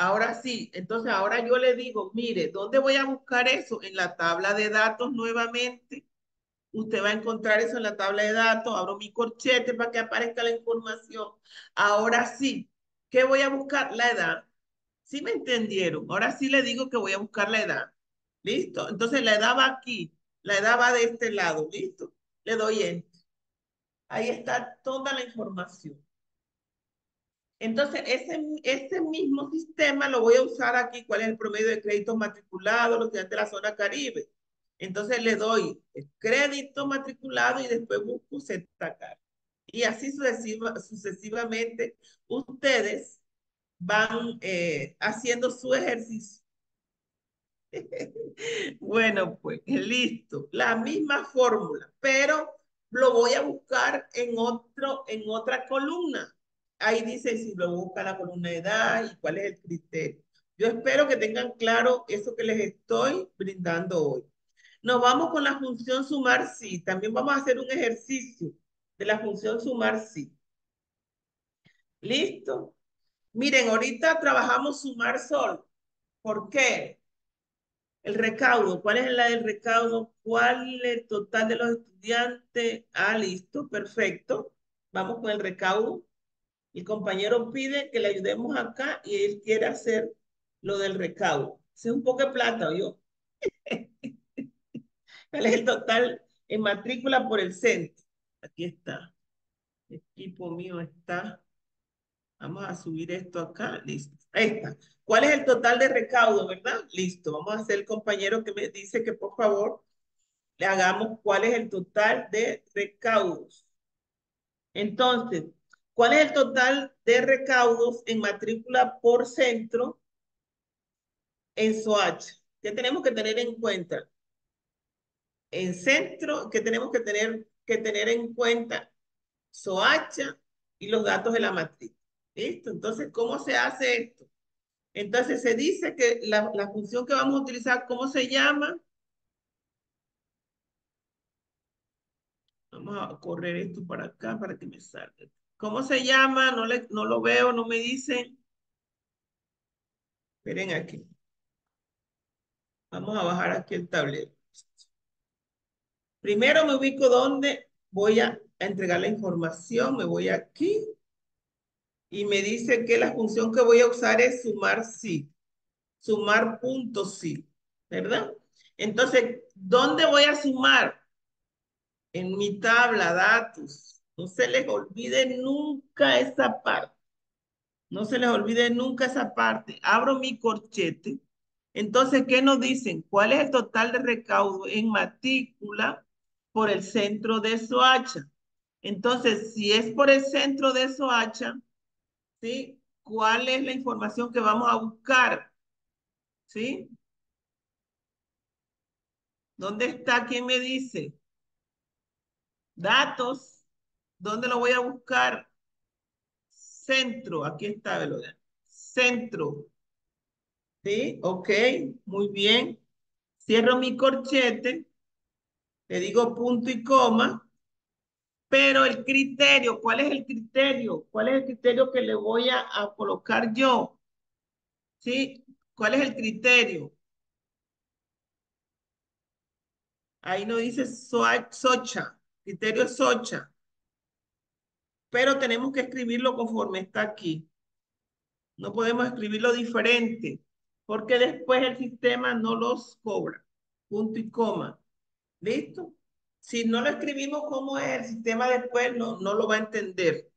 Ahora sí, entonces ahora yo le digo, mire, ¿dónde voy a buscar eso? En la tabla de datos nuevamente. Usted va a encontrar eso en la tabla de datos. Abro mi corchete para que aparezca la información. Ahora sí, ¿qué voy a buscar? La edad. ¿Sí me entendieron? Ahora sí le digo que voy a buscar la edad. ¿Listo? Entonces la edad va aquí, la edad va de este lado, ¿listo? Le doy enter. Ahí está toda la información. Entonces, ese, ese mismo sistema lo voy a usar aquí, cuál es el promedio de créditos matriculados, los estudiantes de la zona Caribe. Entonces le doy el crédito matriculado y después busco destacar. Y así sucesivamente ustedes van eh, haciendo su ejercicio bueno, pues listo. La misma fórmula, pero lo voy a buscar en, otro, en otra columna. Ahí dice si lo busca la columna de edad y cuál es el criterio. Yo espero que tengan claro eso que les estoy brindando hoy. Nos vamos con la función sumar sí. También vamos a hacer un ejercicio de la función sumar sí. ¿Listo? Miren, ahorita trabajamos sumar sol. ¿Por qué? El recaudo, ¿cuál es la del recaudo? ¿Cuál es el total de los estudiantes? Ah, listo, perfecto. Vamos con el recaudo. El compañero pide que le ayudemos acá y él quiere hacer lo del recaudo. Es un poco de plata, ¿yo? ¿Cuál es el total en matrícula por el centro? Aquí está. El equipo mío está. Vamos a subir esto acá. Listo. Ahí está. ¿Cuál es el total de recaudo, verdad? Listo. Vamos a hacer el compañero que me dice que por favor le hagamos cuál es el total de recaudos. Entonces, ¿cuál es el total de recaudos en matrícula por centro en SOACH? ¿Qué tenemos que tener en cuenta? En centro, ¿qué tenemos que tener, que tener en cuenta? SOACH y los datos de la matrícula. ¿Listo? Entonces, ¿cómo se hace esto? Entonces, se dice que la, la función que vamos a utilizar, ¿cómo se llama? Vamos a correr esto para acá para que me salga. ¿Cómo se llama? No, le, no lo veo, no me dicen. Esperen aquí. Vamos a bajar aquí el tablero. Primero me ubico donde voy a entregar la información. Me voy aquí y me dice que la función que voy a usar es sumar sí. Sumar punto sí, ¿verdad? Entonces, ¿dónde voy a sumar? en mi tabla, datos. No se les olvide nunca esa parte. No se les olvide nunca esa parte. Abro mi corchete. Entonces, ¿qué nos dicen? ¿Cuál es el total de recaudo en matrícula por el centro de Soacha? Entonces, si es por el centro de Soacha, ¿sí? ¿Cuál es la información que vamos a buscar? ¿Sí? ¿Dónde está? ¿Quién me dice? Datos. ¿Dónde lo voy a buscar? Centro. Aquí está, velocidad. Centro. ¿Sí? Ok, muy bien. Cierro mi corchete. Le digo punto y coma. Pero el criterio, ¿cuál es el criterio? ¿Cuál es el criterio que le voy a, a colocar yo? ¿Sí? ¿Cuál es el criterio? Ahí no dice Socha, criterio Socha. Pero tenemos que escribirlo conforme está aquí. No podemos escribirlo diferente, porque después el sistema no los cobra. Punto y coma. ¿Listo? Si no lo escribimos como es el sistema después, no, no lo va a entender.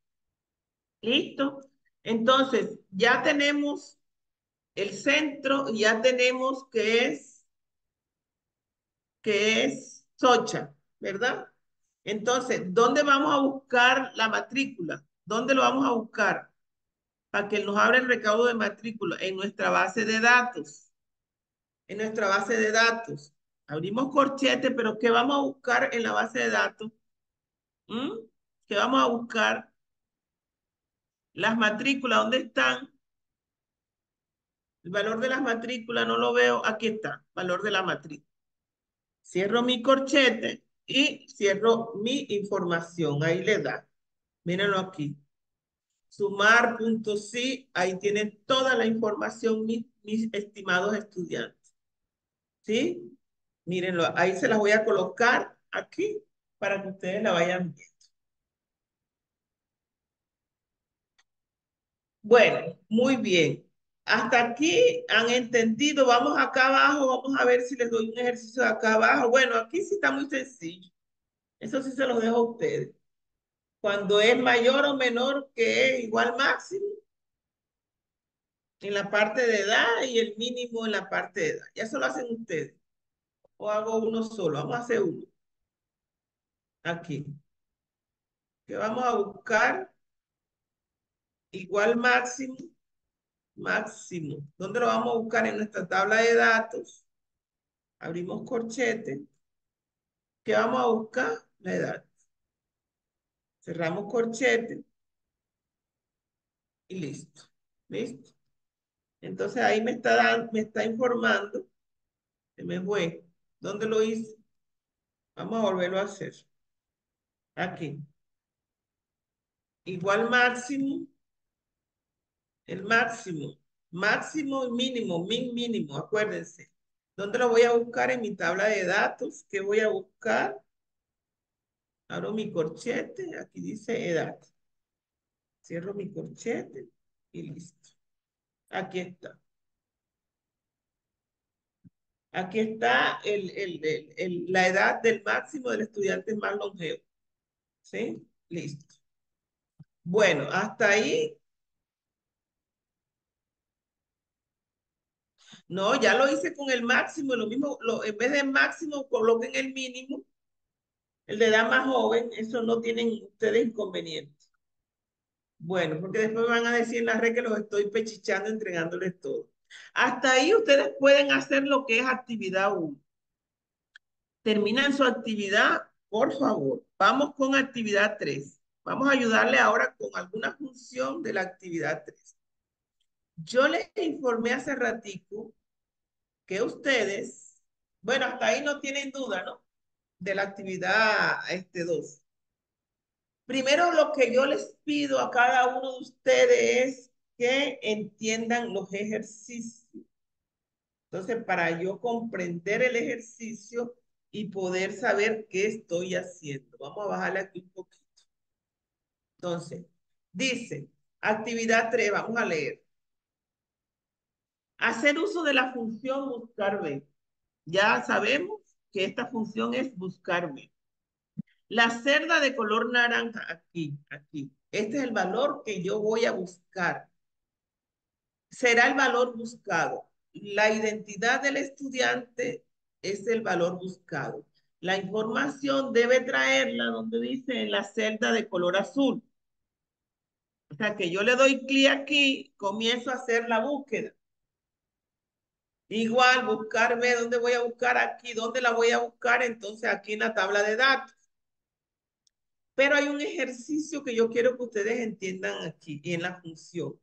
¿Listo? Entonces, ya tenemos el centro, ya tenemos que es, que es Socha, ¿verdad? Entonces, ¿dónde vamos a buscar la matrícula? ¿Dónde lo vamos a buscar? Para que nos abra el recaudo de matrícula en nuestra base de datos. En nuestra base de datos. Abrimos corchete, pero ¿qué vamos a buscar en la base de datos? ¿Mm? ¿Qué vamos a buscar? Las matrículas, ¿dónde están? El valor de las matrículas no lo veo. Aquí está, valor de la matrícula. Cierro mi corchete y cierro mi información. Ahí le da. Mírenlo aquí. Sumar punto sí. Ahí tienen toda la información, mis, mis estimados estudiantes. ¿Sí? Mírenlo. Ahí se las voy a colocar aquí para que ustedes la vayan viendo. Bueno, muy bien. Hasta aquí han entendido. Vamos acá abajo. Vamos a ver si les doy un ejercicio de acá abajo. Bueno, aquí sí está muy sencillo. Eso sí se los dejo a ustedes. Cuando es mayor o menor que es igual máximo en la parte de edad y el mínimo en la parte de edad. Ya eso lo hacen ustedes. O hago uno solo. Vamos a hacer uno. Aquí. Que vamos a buscar igual máximo máximo. ¿Dónde lo vamos a buscar? En nuestra tabla de datos. Abrimos corchete. ¿Qué vamos a buscar? La edad. Cerramos corchete. Y listo. ¿Listo? Entonces ahí me está, dando, me está informando que me fue. ¿Dónde lo hice? Vamos a volverlo a hacer. Aquí. Igual máximo el máximo, máximo y mínimo, min mínimo, acuérdense. ¿Dónde lo voy a buscar? En mi tabla de datos. ¿Qué voy a buscar? Abro mi corchete, aquí dice edad. Cierro mi corchete y listo. Aquí está. Aquí está el, el, la edad del máximo del estudiante más longevo. ¿Sí? Listo. Bueno, hasta ahí No, ya lo hice con el máximo, lo mismo, lo, en vez de máximo coloquen el mínimo, el de edad más joven, eso no tienen ustedes inconvenientes. Bueno, porque después van a decir en la red que los estoy pechichando, entregándoles todo. Hasta ahí ustedes pueden hacer lo que es actividad 1. Terminan su actividad, por favor. Vamos con actividad 3. Vamos a ayudarle ahora con alguna función de la actividad 3. Yo les informé hace ratico que ustedes, bueno, hasta ahí no tienen duda, ¿no? De la actividad este 2. Primero lo que yo les pido a cada uno de ustedes es que entiendan los ejercicios. Entonces, para yo comprender el ejercicio y poder saber qué estoy haciendo. Vamos a bajarle aquí un poquito. Entonces, dice, actividad 3, vamos a leer. Hacer uso de la función buscarme. Ya sabemos que esta función es buscarme. La cerda de color naranja, aquí, aquí. Este es el valor que yo voy a buscar. Será el valor buscado. La identidad del estudiante es el valor buscado. La información debe traerla donde dice en la celda de color azul. O sea que yo le doy clic aquí, comienzo a hacer la búsqueda. Igual, buscar, ve dónde voy a buscar aquí, dónde la voy a buscar, entonces aquí en la tabla de datos. Pero hay un ejercicio que yo quiero que ustedes entiendan aquí en la función.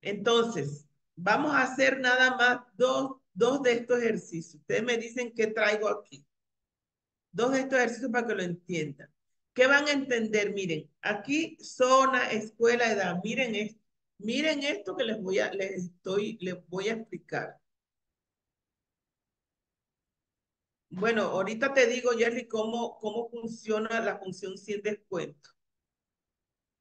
Entonces, vamos a hacer nada más dos, dos de estos ejercicios. Ustedes me dicen qué traigo aquí. Dos de estos ejercicios para que lo entiendan. ¿Qué van a entender? Miren, aquí zona, escuela, edad. Miren esto. Miren esto que les voy a, les estoy, les voy a explicar. Bueno, ahorita te digo, Jerry, cómo, cómo funciona la función sin descuento.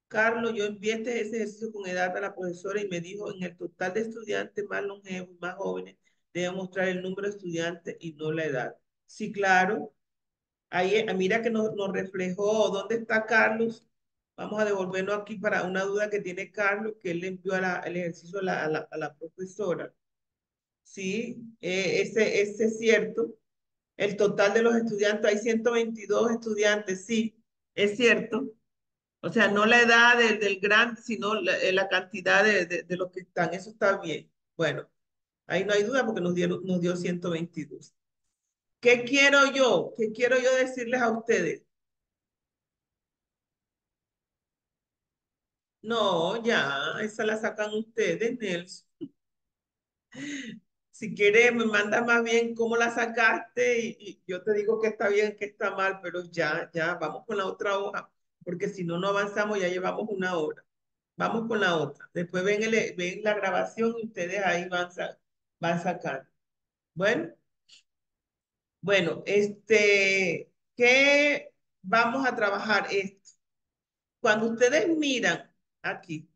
Carlos, yo envié este ejercicio con edad a la profesora y me dijo, en el total de estudiantes más longevos, más jóvenes, debe mostrar el número de estudiantes y no la edad. Sí, claro. Ahí, mira que nos, nos reflejó, ¿dónde está Carlos? Vamos a devolvernos aquí para una duda que tiene Carlos, que él le envió el ejercicio a la, a la, profesora. Sí, eh, ese, ese es cierto. El total de los estudiantes, hay 122 estudiantes, sí, es cierto. O sea, no la edad del, del grande, sino la, eh, la cantidad de, de, de, los que están. Eso está bien. Bueno, ahí no hay duda porque nos, dieron, nos dio 122. ¿Qué quiero yo? ¿Qué quiero yo decirles a ustedes? No, ya, esa la sacan ustedes, Nelson. Si quieres, me manda más bien cómo la sacaste y, yo te digo que está bien, que está mal, pero ya, ya, vamos con la otra hoja, porque si no, no avanzamos, ya llevamos una hora. Vamos con la otra. Después ven, el, ven la grabación y ustedes ahí van, van sacando. Bueno. Bueno, este, ¿qué vamos a trabajar esto? Cuando ustedes miran aquí,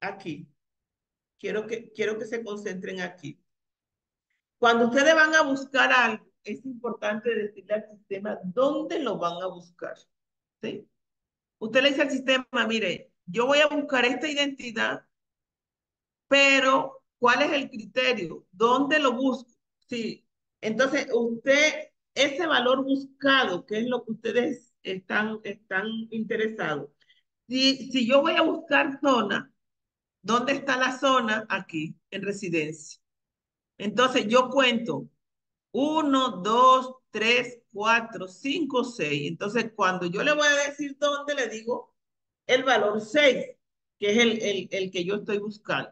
aquí, quiero que, quiero que se concentren aquí. Cuando ustedes van a buscar algo, es importante decirle al sistema dónde lo van a buscar. ¿sí? Usted le dice al sistema, mire, yo voy a buscar esta identidad, pero ¿cuál es el criterio? ¿Dónde lo busco? Sí, entonces, usted, ese valor buscado, que es lo que ustedes están, están interesados, si, yo voy a buscar zona, ¿dónde está la zona? Aquí, en residencia. Entonces, yo cuento uno, dos, tres, cuatro, cinco, seis. Entonces, cuando yo le voy a decir dónde, le digo el valor 6, que es el, el, el que yo estoy buscando.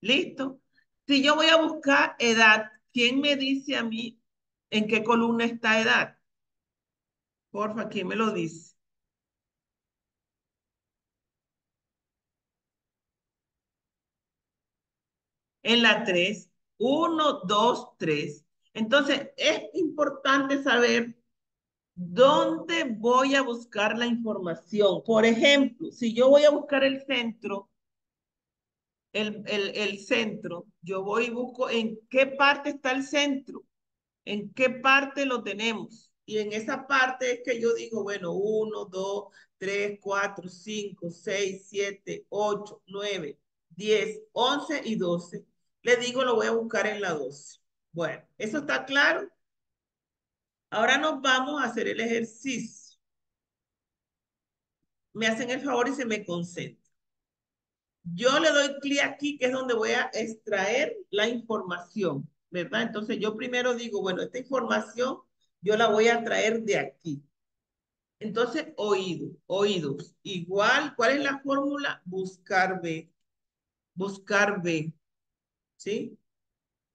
¿Listo? Si yo voy a buscar edad, ¿Quién me dice a mí en qué columna está edad? Porfa, ¿quién me lo dice? En la 3, 1, 2, 3. Entonces, es importante saber dónde voy a buscar la información. Por ejemplo, si yo voy a buscar el centro, el, el, el centro, yo voy y busco en qué parte está el centro, en qué parte lo tenemos. Y en esa parte es que yo digo, bueno, 1, 2, 3, 4, 5, 6, 7, 8, 9, 10, 11 y 12. Le digo, lo voy a buscar en la 12. Bueno, ¿eso está claro? Ahora nos vamos a hacer el ejercicio. Me hacen el favor y se me concentran. Yo le doy clic aquí, que es donde voy a extraer la información, ¿verdad? Entonces yo primero digo, bueno, esta información yo la voy a traer de aquí. Entonces, oído, oídos. Igual, ¿cuál es la fórmula? Buscar B. Buscar B. ¿Sí?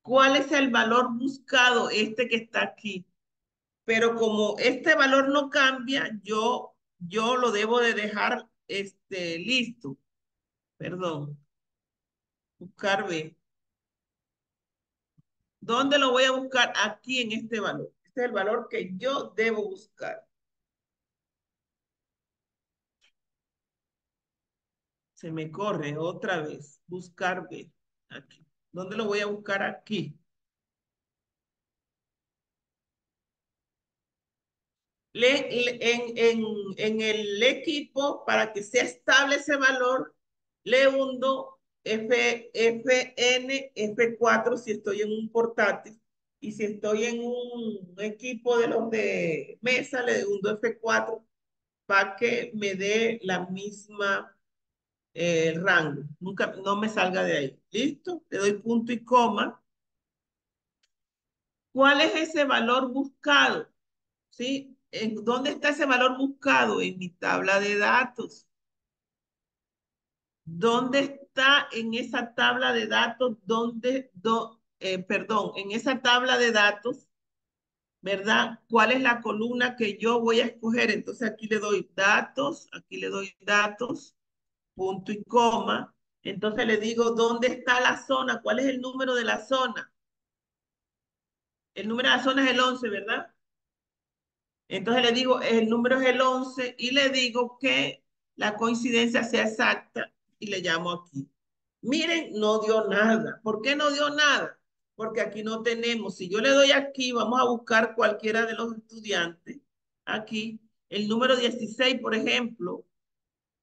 ¿Cuál es el valor buscado? Este que está aquí. Pero como este valor no cambia, yo, yo lo debo de dejar este, listo perdón, buscar B. ¿Dónde lo voy a buscar? Aquí en este valor. Este es el valor que yo debo buscar. Se me corre otra vez. Buscar B. Aquí. ¿Dónde lo voy a buscar? Aquí. en, en, en el equipo, para que sea estable ese valor, le hundo F, FN, F4 si estoy en un portátil. Y si estoy en un equipo de los de mesa, le hundo F4 para que me dé la misma eh, rango. Nunca, no me salga de ahí. ¿Listo? Le doy punto y coma. ¿Cuál es ese valor buscado? ¿Sí? ¿En ¿Dónde está ese valor buscado? En mi tabla de datos. ¿Dónde está en esa tabla de datos? ¿Dónde, eh, perdón, en esa tabla de datos, ¿verdad? ¿Cuál es la columna que yo voy a escoger? Entonces aquí le doy datos, aquí le doy datos, punto y coma. Entonces le digo, ¿dónde está la zona? ¿Cuál es el número de la zona? El número de la zona es el 11, ¿verdad? Entonces le digo, el número es el 11 y le digo que la coincidencia sea exacta y le llamo aquí. Miren, no dio nada. ¿Por qué no dio nada? Porque aquí no tenemos. Si yo le doy aquí, vamos a buscar cualquiera de los estudiantes. Aquí, el número 16, por ejemplo,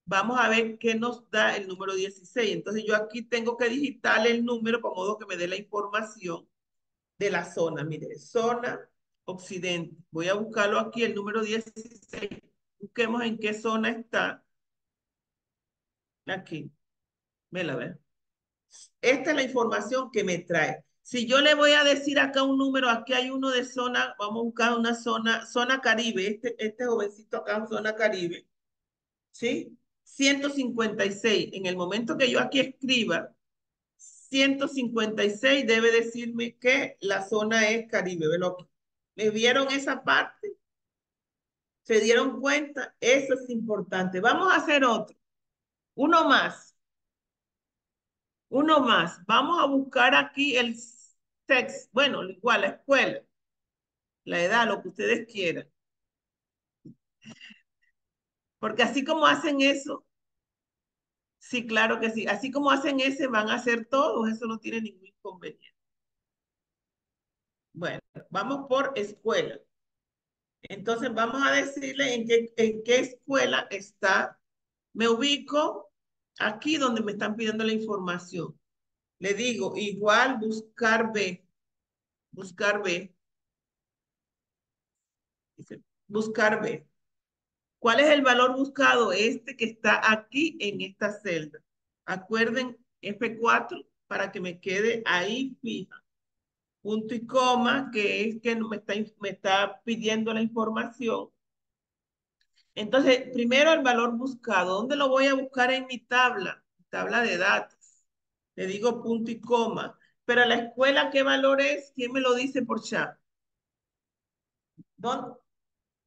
vamos a ver qué nos da el número 16. Entonces yo aquí tengo que digitarle el número para modo que me dé la información de la zona. Mire, zona occidente. Voy a buscarlo aquí, el número 16. Busquemos en qué zona está. Aquí. Me la ve. Esta es la información que me trae. Si yo le voy a decir acá un número, aquí hay uno de zona, vamos a buscar una zona, zona Caribe, este, este jovencito acá zona Caribe, ¿sí? 156. En el momento que yo aquí escriba 156, debe decirme que la zona es Caribe. ¿Me vieron esa parte? ¿Se dieron cuenta? Eso es importante. Vamos a hacer otro. Uno más. Uno más. Vamos a buscar aquí el sex. Bueno, igual, la escuela. La edad, lo que ustedes quieran. Porque así como hacen eso, sí, claro que sí. Así como hacen ese, van a hacer todos. Eso no tiene ningún inconveniente. Bueno, vamos por escuela. Entonces vamos a decirle en qué, en qué escuela está. Me ubico aquí donde me están pidiendo la información. Le digo, igual buscar B. Buscar B. Buscar B. ¿Cuál es el valor buscado? Este que está aquí en esta celda. Acuerden F4 para que me quede ahí fija. Punto y coma, que es que me está, me está pidiendo la información. Entonces, primero el valor buscado. ¿Dónde lo voy a buscar en mi tabla? Tabla de datos. Le digo punto y coma. Pero la escuela, ¿qué valor es? ¿Quién me lo dice por chat? ¿Dónde,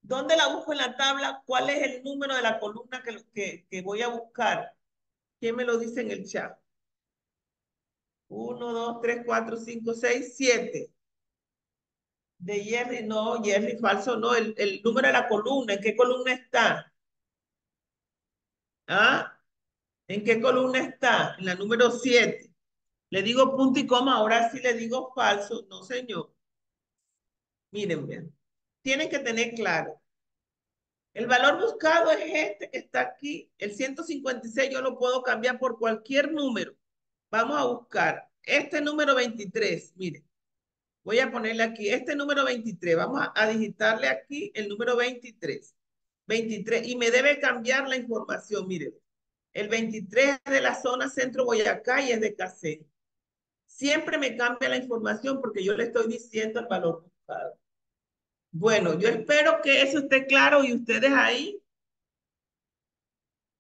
¿Dónde la busco en la tabla? ¿Cuál es el número de la columna que, que, que voy a buscar? ¿Quién me lo dice en el chat? 1, 2, 3, 4, 5, 6, 7. De Jerry, no, Jerry, falso, no. El, el número de la columna, ¿en qué columna está? ¿Ah? ¿En qué columna está? En la número 7. Le digo punto y coma, ahora sí le digo falso. No, señor. Miren, vean tienen que tener claro. El valor buscado es este que está aquí. El 156 yo lo puedo cambiar por cualquier número. Vamos a buscar este número 23. Mire, voy a ponerle aquí este número 23. Vamos a, digitarle aquí el número 23. 23. Y me debe cambiar la información. Mire, el 23 de la zona centro Boyacá y es de Casén. Siempre me cambia la información porque yo le estoy diciendo el valor buscado. Bueno, yo espero que eso esté claro y ustedes ahí,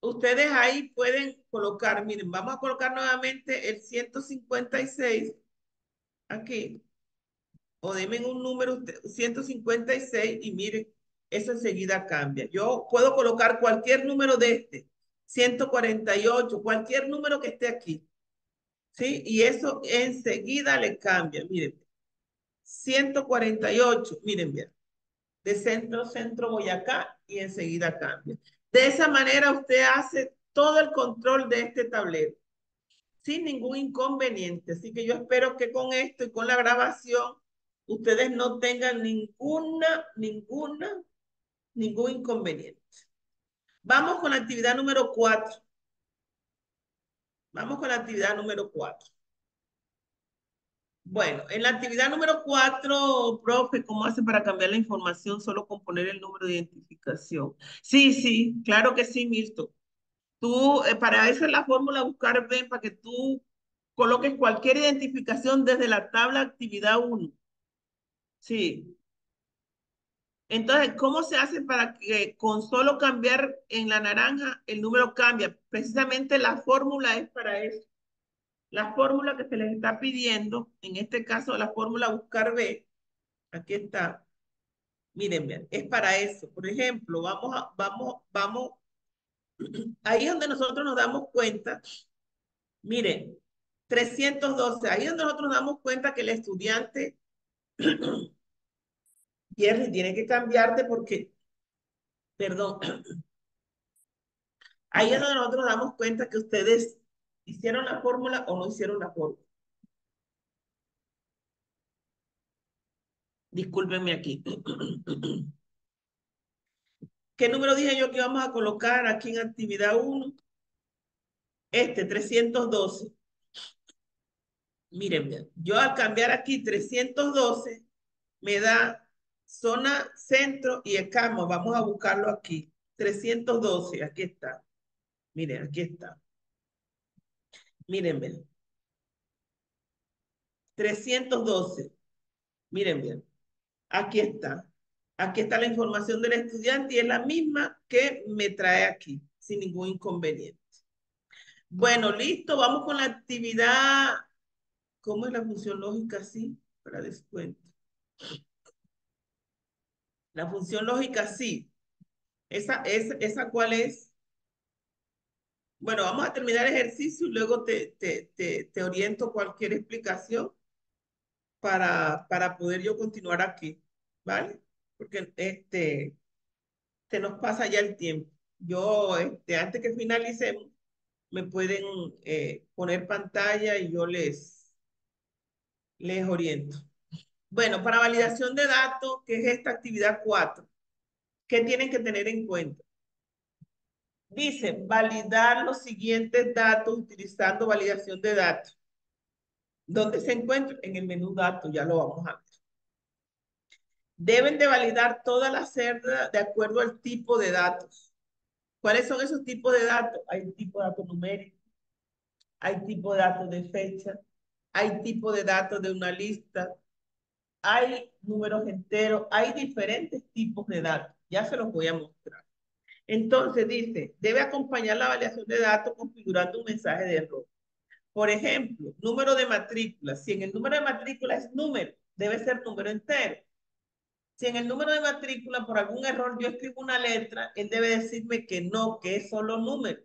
ustedes ahí pueden colocar, miren, vamos a colocar nuevamente el 156 aquí, o denme un número 156 y miren, eso enseguida cambia. Yo puedo colocar cualquier número de este, 148, cualquier número que esté aquí, ¿sí? Y eso enseguida le cambia, miren, 148, miren bien de centro, centro Boyacá y enseguida cambia. De esa manera usted hace todo el control de este tablero sin ningún inconveniente. Así que yo espero que con esto y con la grabación ustedes no tengan ninguna, ninguna, Ningún inconveniente. Vamos con la actividad número 4. Vamos con la actividad número 4. Bueno, en la actividad número 4, profe, ¿cómo hace para cambiar la información solo con poner el número de identificación? Sí, sí, claro que sí, Milton. Tú, eh, para eso es la fórmula buscar B, para que tú coloques cualquier identificación desde la tabla actividad 1. Sí. Entonces, ¿cómo se hace para que con solo cambiar en la naranja el número cambia? Precisamente la fórmula es para eso. La fórmula que se les está pidiendo, en este caso la fórmula buscar B, aquí está. Miren, es para eso. Por ejemplo, vamos a, vamos, vamos, ahí es donde nosotros nos damos cuenta, miren, 312, ahí es donde nosotros nos damos cuenta que el estudiante, Jerry, tiene que cambiarte porque, perdón, ahí es donde nosotros nos damos cuenta que ustedes ¿Hicieron la fórmula o no hicieron la fórmula? Discúlpenme aquí. ¿Qué número dije yo que íbamos a colocar aquí en actividad 1? Este, 312. Miren, yo al cambiar aquí 312, me da zona centro y escamo. Vamos a buscarlo aquí. 312, aquí está. Miren, aquí está. Miren bien. 312. Miren bien. Aquí está. Aquí está la información del estudiante y es la misma que me trae aquí, sin ningún inconveniente. Bueno, listo. Vamos con la actividad. ¿Cómo es la función lógica? Sí, para descuento. La función lógica sí. ¿Esa, es, esa cuál es? Bueno, vamos a terminar el ejercicio y luego te, te, te, te oriento cualquier explicación para, para poder yo continuar aquí, ¿vale? Porque este, se nos pasa ya el tiempo. Yo, este, antes que finalicemos, me pueden eh, poner pantalla y yo les, les oriento. Bueno, para validación de datos, que es esta actividad 4, ¿qué tienen que tener en cuenta? Dice, validar los siguientes datos utilizando validación de datos. ¿Dónde se encuentra? En el menú datos, ya lo vamos a ver. Deben de validar todas las celdas de acuerdo al tipo de datos. ¿Cuáles son esos tipos de datos? Hay tipo de datos numéricos, hay tipo de datos de fecha, hay tipo de datos de una lista, hay números enteros, hay diferentes tipos de datos. Ya se los voy a mostrar. Entonces dice, debe acompañar la validación de datos configurando un mensaje de error. Por ejemplo, número de matrícula. Si en el número de matrícula es número, debe ser número entero. Si en el número de matrícula por algún error yo escribo una letra, él debe decirme que no, que es solo número.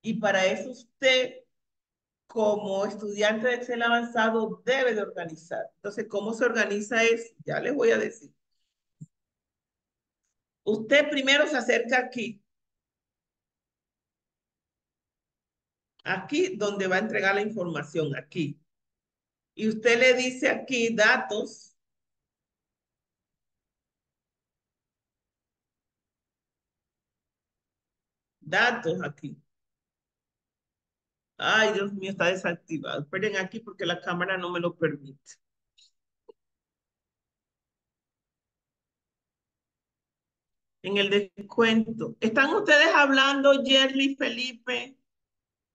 Y para eso usted, como estudiante de Excel avanzado, debe de organizar. Entonces, ¿cómo se organiza eso? Ya les voy a decir. Usted primero se acerca aquí Aquí donde va a entregar la información, aquí. Y usted le dice aquí datos. Datos aquí. Ay, Dios mío, está desactivado. Esperen aquí porque la cámara no me lo permite. En el descuento. ¿Están ustedes hablando, Jerry, Felipe?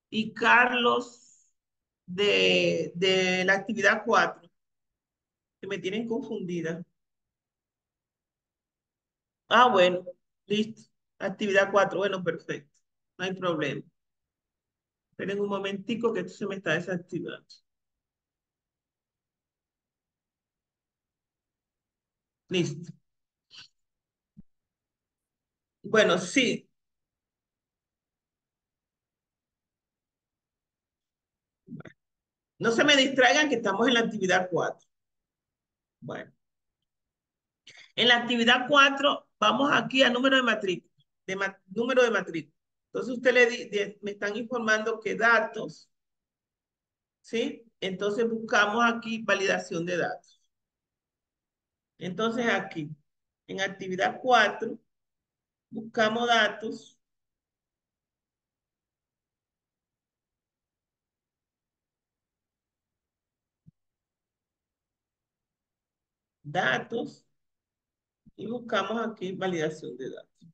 Y Carlos de, de la actividad 4, que me tienen confundida. Ah, bueno, listo. Actividad 4, bueno, perfecto. No hay problema. Esperen un momentico que esto se me está desactivando. Listo. Bueno, sí, No se me distraigan que estamos en la actividad 4. Bueno. En la actividad 4, vamos aquí a número de matrícula. De número de matrícula. Entonces, usted le me están informando que datos, ¿sí? Entonces, buscamos aquí validación de datos. Entonces, aquí, en actividad 4, buscamos datos. Datos. Y buscamos aquí validación de datos.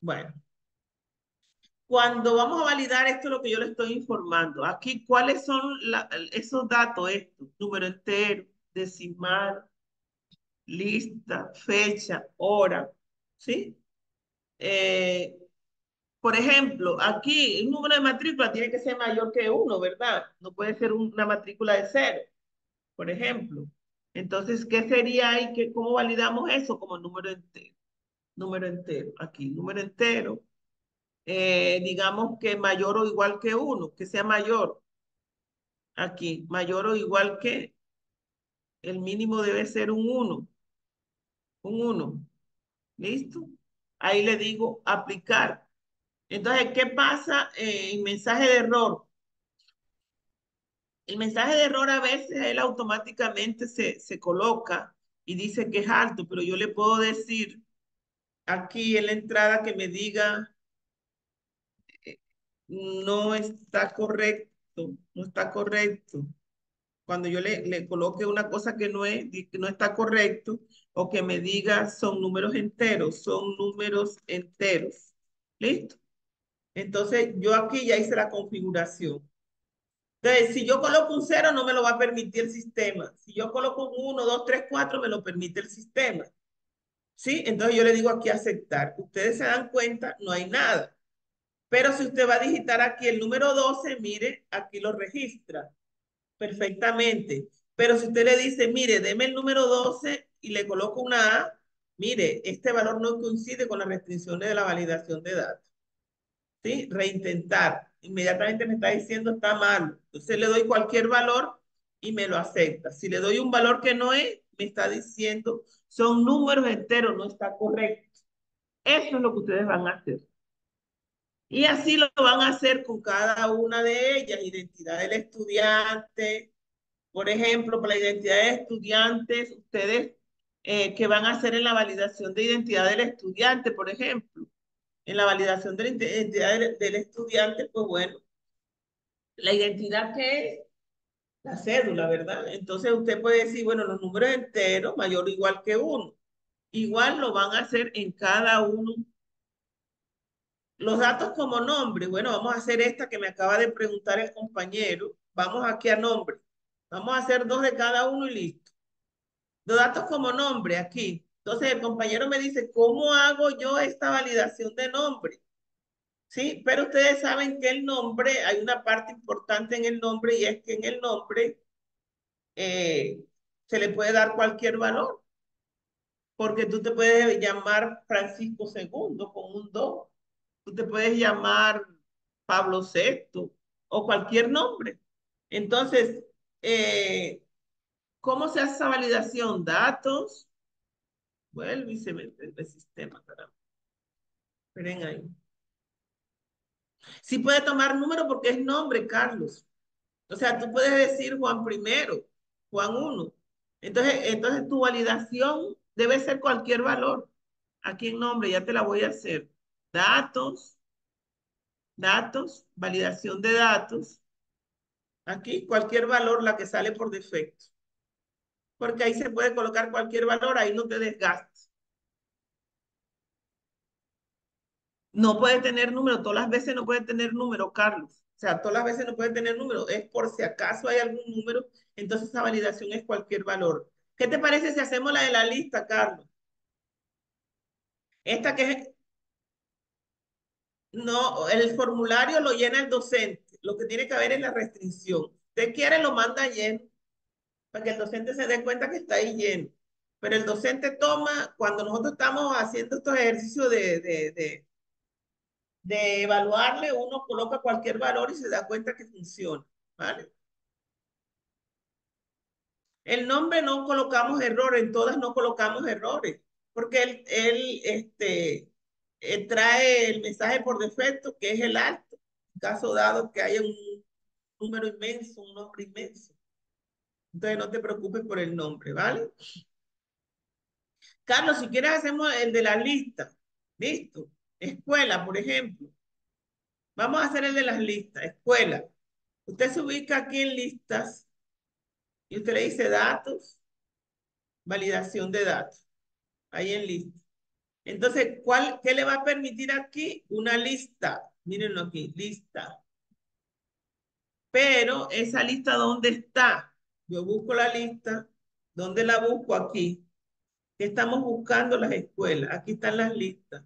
Bueno. Cuando vamos a validar esto, es lo que yo le estoy informando. Aquí, ¿cuáles son esos datos? Estos, número entero, decimal, lista, fecha, hora, ¿sí? Eh, por ejemplo, aquí el número de matrícula tiene que ser mayor que uno, ¿verdad? No puede ser una matrícula de cero, por ejemplo. Entonces, ¿qué sería ahí? ¿Qué, ¿Cómo validamos eso? Como número entero. Número entero. Aquí, número entero. Eh, digamos que mayor o igual que uno, que sea mayor. Aquí, mayor o igual que el mínimo debe ser un 1. Un 1. ¿Listo? Ahí le digo aplicar. Entonces, ¿qué pasa en mensaje de error? El mensaje de error a veces él automáticamente se, se coloca y dice que es alto, pero yo le puedo decir aquí en la entrada que me diga eh, no está correcto, no está correcto. Cuando yo le, le coloque una cosa que no, es, no está correcto o que me diga son números enteros, son números enteros. ¿Listo? Entonces yo aquí ya hice la configuración. Entonces, si yo coloco un 0, no me lo va a permitir el sistema. Si yo coloco un 1, 2, 3, 4, me lo permite el sistema. ¿Sí? Entonces yo le digo aquí aceptar. Ustedes se dan cuenta, no hay nada. Pero si usted va a digitar aquí el número 12, mire, aquí lo registra perfectamente. Pero si usted le dice, mire, deme el número 12 y le coloco una A, mire, este valor no coincide con las restricciones de la validación de datos. Reintentar inmediatamente me está diciendo está mal. Entonces le doy cualquier valor y me lo acepta. Si le doy un valor que no es, me está diciendo son números enteros, no está correcto. Eso es lo que ustedes van a hacer. Y así lo van a hacer con cada una de ellas. Identidad del estudiante. Por ejemplo, para la identidad de estudiantes, ustedes eh, que van a hacer en la validación de identidad del estudiante, por ejemplo en la validación de la identidad del, estudiante, pues bueno, la identidad que es la cédula, ¿verdad? Entonces usted puede decir, bueno, los números enteros, mayor o igual que uno. Igual lo van a hacer en cada uno. Los datos como nombre, bueno, vamos a hacer esta que me acaba de preguntar el compañero. Vamos aquí a nombre. Vamos a hacer dos de cada uno y listo. Los datos como nombre aquí. Entonces el compañero me dice, ¿cómo hago yo esta validación de nombre? Sí, pero ustedes saben que el nombre, hay una parte importante en el nombre y es que en el nombre eh, se le puede dar cualquier valor. Porque tú te puedes llamar Francisco II con un 2. Tú te puedes llamar Pablo VI o cualquier nombre. Entonces, eh, ¿cómo se hace esa validación? Datos, Vuelve y se mete el sistema, caramba. Esperen ahí. Sí puede tomar número porque es nombre, Carlos. O sea, tú puedes decir Juan primero, Juan uno. Entonces, entonces tu validación debe ser cualquier valor. Aquí en nombre, ya te la voy a hacer. Datos, datos, validación de datos. Aquí cualquier valor, la que sale por defecto porque ahí se puede colocar cualquier valor, ahí no te desgastes. No puede tener número, todas las veces no puede tener número, Carlos. O sea, todas las veces no puede tener número, es por si acaso hay algún número, entonces esa validación es cualquier valor. ¿Qué te parece si hacemos la de la lista, Carlos? Esta que es... No, el formulario lo llena el docente. Lo que tiene que haber es la restricción. Usted quiere, lo manda lleno para que el docente se dé cuenta que está ahí lleno. Pero el docente toma, cuando nosotros estamos haciendo estos ejercicios de, de, de, evaluarle, uno coloca cualquier valor y se da cuenta que funciona, ¿vale? El nombre no colocamos errores, en todas no colocamos errores, porque él, él este, eh, trae el mensaje por defecto, que es el alto, en caso dado que haya un número inmenso, un nombre inmenso. Entonces no te preocupes por el nombre, ¿vale? Carlos, si quieres hacemos el de la lista. Listo. Escuela, por ejemplo. Vamos a hacer el de las listas. Escuela. Usted se ubica aquí en listas y usted le dice datos, validación de datos. Ahí en lista. Entonces, ¿cuál, ¿qué le va a permitir aquí? Una lista. Mírenlo aquí, lista. Pero esa lista, ¿dónde está? Yo busco la lista. ¿Dónde la busco? Aquí. ¿Qué estamos buscando? Las escuelas. Aquí están las listas.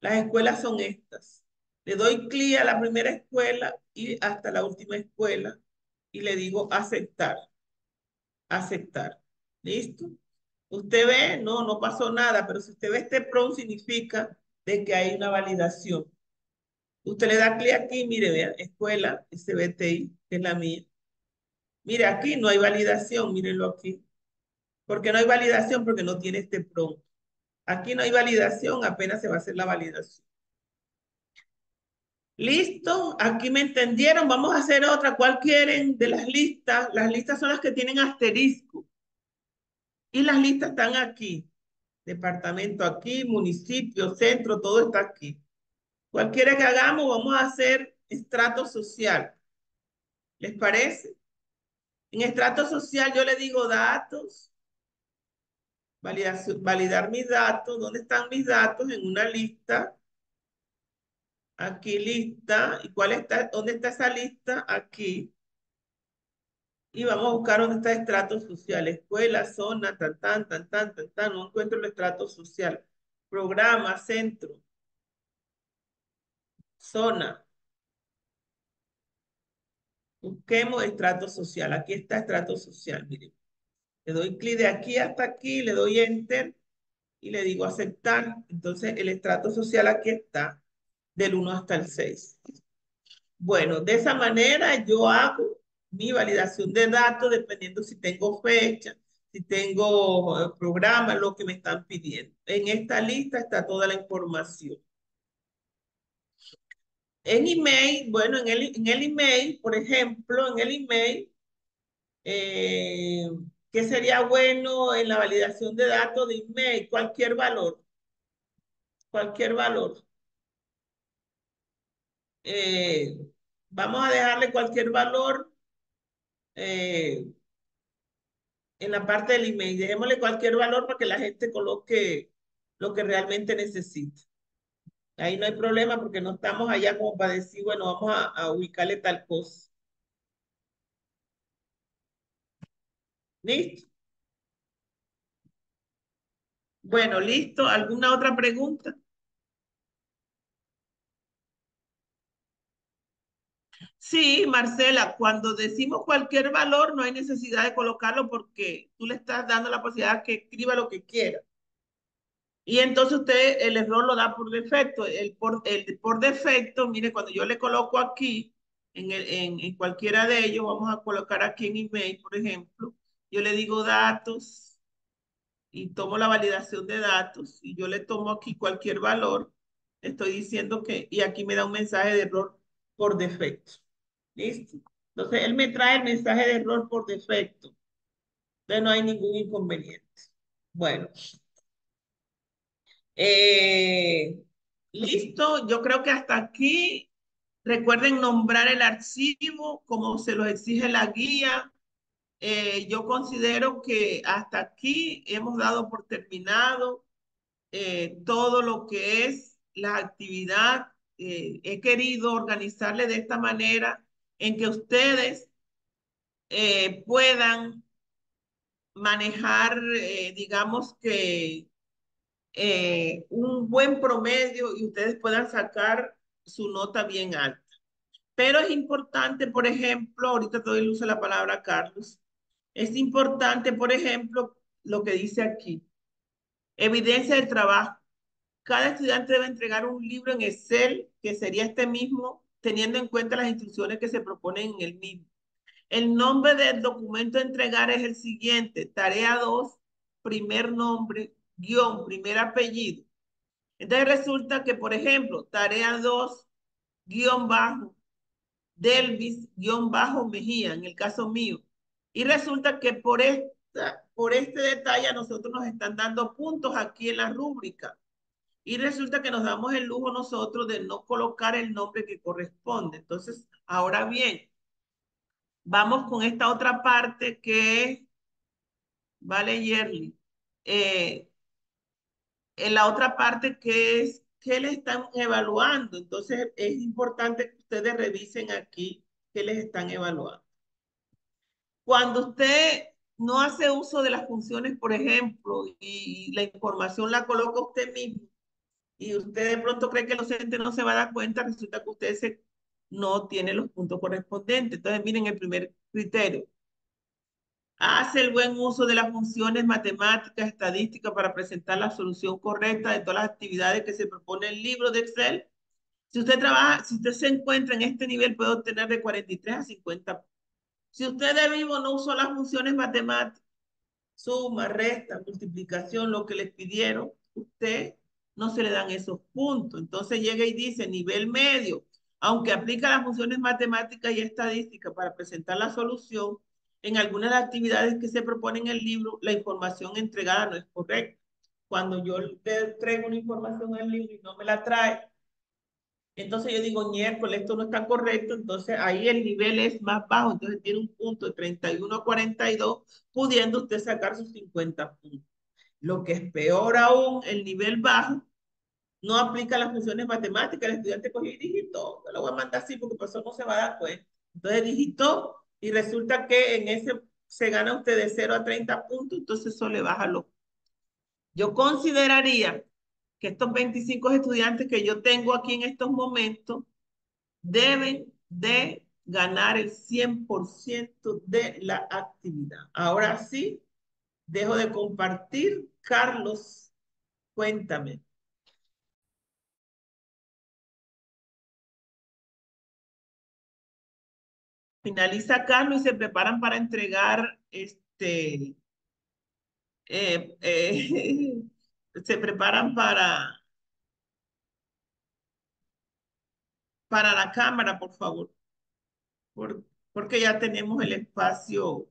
Las escuelas son estas. Le doy clic a la primera escuela y hasta la última escuela y le digo aceptar. Aceptar. ¿Listo? Usted ve, no, no pasó nada, pero si usted ve este PROM significa de que hay una validación. Usted le da clic aquí, mire, vea, escuela SBTI, que es la mía. Mire, aquí no hay validación, mírenlo aquí. ¿Por qué no hay validación? Porque no tiene este PROM. Aquí no hay validación, apenas se va a hacer la validación. Listo, aquí me entendieron. Vamos a hacer otra. ¿Cuál de las listas? Las listas son las que tienen asterisco. Y las listas están aquí. Departamento aquí, municipio, centro, todo está aquí. Cualquiera que hagamos, vamos a hacer estrato social. ¿Les parece? En estrato social yo le digo datos, validar mis datos. ¿Dónde están mis datos? En una lista. Aquí lista. ¿Y cuál está? ¿Dónde está esa lista? Aquí y vamos a buscar dónde está estrato social, escuela, zona, tan, tan, tan, tan, tan, tan, no encuentro el estrato social, programa, centro, zona. Busquemos estrato social, aquí está estrato social, miren. Le doy clic de aquí hasta aquí, le doy enter y le digo aceptar. Entonces el estrato social aquí está, del 1 hasta el 6. Bueno, de esa manera yo hago mi validación de datos dependiendo si tengo fecha, si tengo eh, programa, lo que me están pidiendo. En esta lista está toda la información. En email, bueno, en el, en el email, por ejemplo, en el email, eh, ¿qué sería bueno en la validación de datos de email? Cualquier valor. Cualquier valor. Eh, vamos a dejarle cualquier valor eh, en la parte del email. Dejémosle cualquier valor para que la gente coloque lo que realmente necesita. Ahí no hay problema porque no estamos allá como para decir, bueno, vamos a, ubicarle tal cosa. ¿Listo? Bueno, listo. ¿Alguna otra pregunta? Sí, Marcela, cuando decimos cualquier valor no hay necesidad de colocarlo porque tú le estás dando la posibilidad que escriba lo que quiera. Y entonces usted el error lo da por defecto. El por, el por defecto, mire, cuando yo le coloco aquí, en, el, en, en cualquiera de ellos, vamos a colocar aquí en email, por ejemplo, yo le digo datos y tomo la validación de datos y yo le tomo aquí cualquier valor, estoy diciendo que, y aquí me da un mensaje de error por defecto. ¿Listo? Entonces, él me trae el mensaje de error por defecto. Entonces, no hay ningún inconveniente. Bueno. Eh, Listo, yo creo que hasta aquí. Recuerden nombrar el archivo como se lo exige la guía. Eh, yo considero que hasta aquí hemos dado por terminado eh, todo lo que es la actividad. He querido organizarle de esta manera en que ustedes puedan manejar, digamos que, eh, un buen promedio y ustedes puedan sacar su nota bien alta. Pero es importante, por ejemplo, ahorita te doy luz a la palabra Carlos, es importante, por ejemplo, lo que dice aquí, evidencia del trabajo. Cada estudiante debe entregar un libro en Excel, que sería este mismo, teniendo en cuenta las instrucciones que se proponen en el mismo. El nombre del documento a entregar es el siguiente, tarea 2, primer nombre, guion, primer apellido. Entonces resulta que, por ejemplo, tarea 2, guion bajo, Delvis, guion bajo Mejía, en el caso mío. Y resulta que por, esta, por este detalle a nosotros nos están dando puntos aquí en la rúbrica. y resulta que nos damos el lujo nosotros de no colocar el nombre que corresponde. Entonces, ahora bien, vamos con esta otra parte que, vale, Yerly, eh, en la otra parte que es qué le están evaluando. Entonces, es importante que ustedes revisen aquí qué les están evaluando. Cuando usted no hace uso de las funciones, por ejemplo, y la información la coloca usted mismo, y usted de pronto cree que el docente no se va a dar cuenta, resulta que usted no tiene los puntos correspondientes. Entonces, miren el primer criterio. Hace el buen uso de las funciones matemáticas, estadísticas para presentar la solución correcta de todas las actividades que se propone el libro de Excel. Si usted trabaja, si usted se encuentra en este nivel, puede obtener de 43 a 50. Si usted de vivo no usó las funciones matemáticas, suma, resta, multiplicación, lo que les pidieron, usted no se le dan esos puntos. Entonces llega y dice nivel medio, aunque aplica las funciones matemáticas y estadísticas para presentar la solución, en algunas actividades que se proponen en el libro, la información entregada no es correcta. Cuando yo te traigo una información el libro y no me la trae, entonces yo digo, miércoles, esto no está correcto, entonces ahí el nivel es más bajo, entonces tiene un punto de 31 a 42, pudiendo usted sacar sus 50 puntos. Lo que es peor aún, el nivel bajo, no aplica las funciones matemáticas, el estudiante cogió y digitó, lo voy a mandar así porque por eso no se va a dar cuenta. Entonces digitó y resulta que en ese se gana usted de 0 a 30 puntos, entonces eso le baja lo. Yo consideraría que estos 25 estudiantes que yo tengo aquí en estos momentos deben de ganar el 100% de la actividad. Ahora sí, dejo de compartir. Carlos, cuéntame. Finaliza Carlos y se preparan para entregar este... Eh, eh, se preparan para para la cámara, por favor. porque ya tenemos el espacio.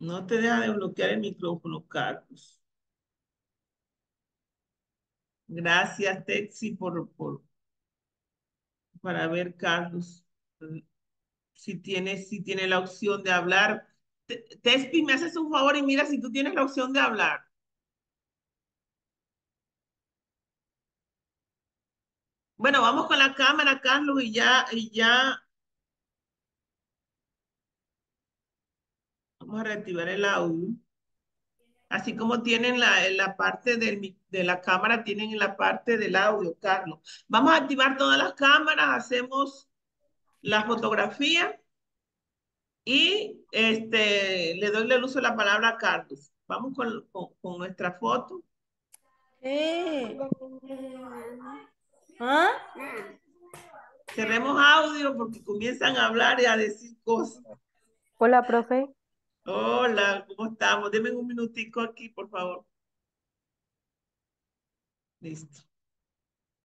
No te deja de bloquear el micrófono, Carlos. Gracias, Texi, por, por, para ver, Carlos, si tiene, si tiene la opción de hablar. Tespi, me haces un favor y mira si tú tienes la opción de hablar. Bueno, vamos con la cámara, Carlos, y ya, y ya. Vamos a reactivar el audio. Así como tienen la, la parte del, de la cámara, tienen la parte del audio, Carlos. Vamos a activar todas las cámaras, hacemos la fotografía y este, le doy el uso de la palabra a Carlos. Vamos con, con, nuestra foto. Eh. ¿Ah? Cerremos audio porque comienzan a hablar y a decir cosas. Hola, profe. Hola, ¿cómo estamos? Deme un minutico aquí, por favor. Listo.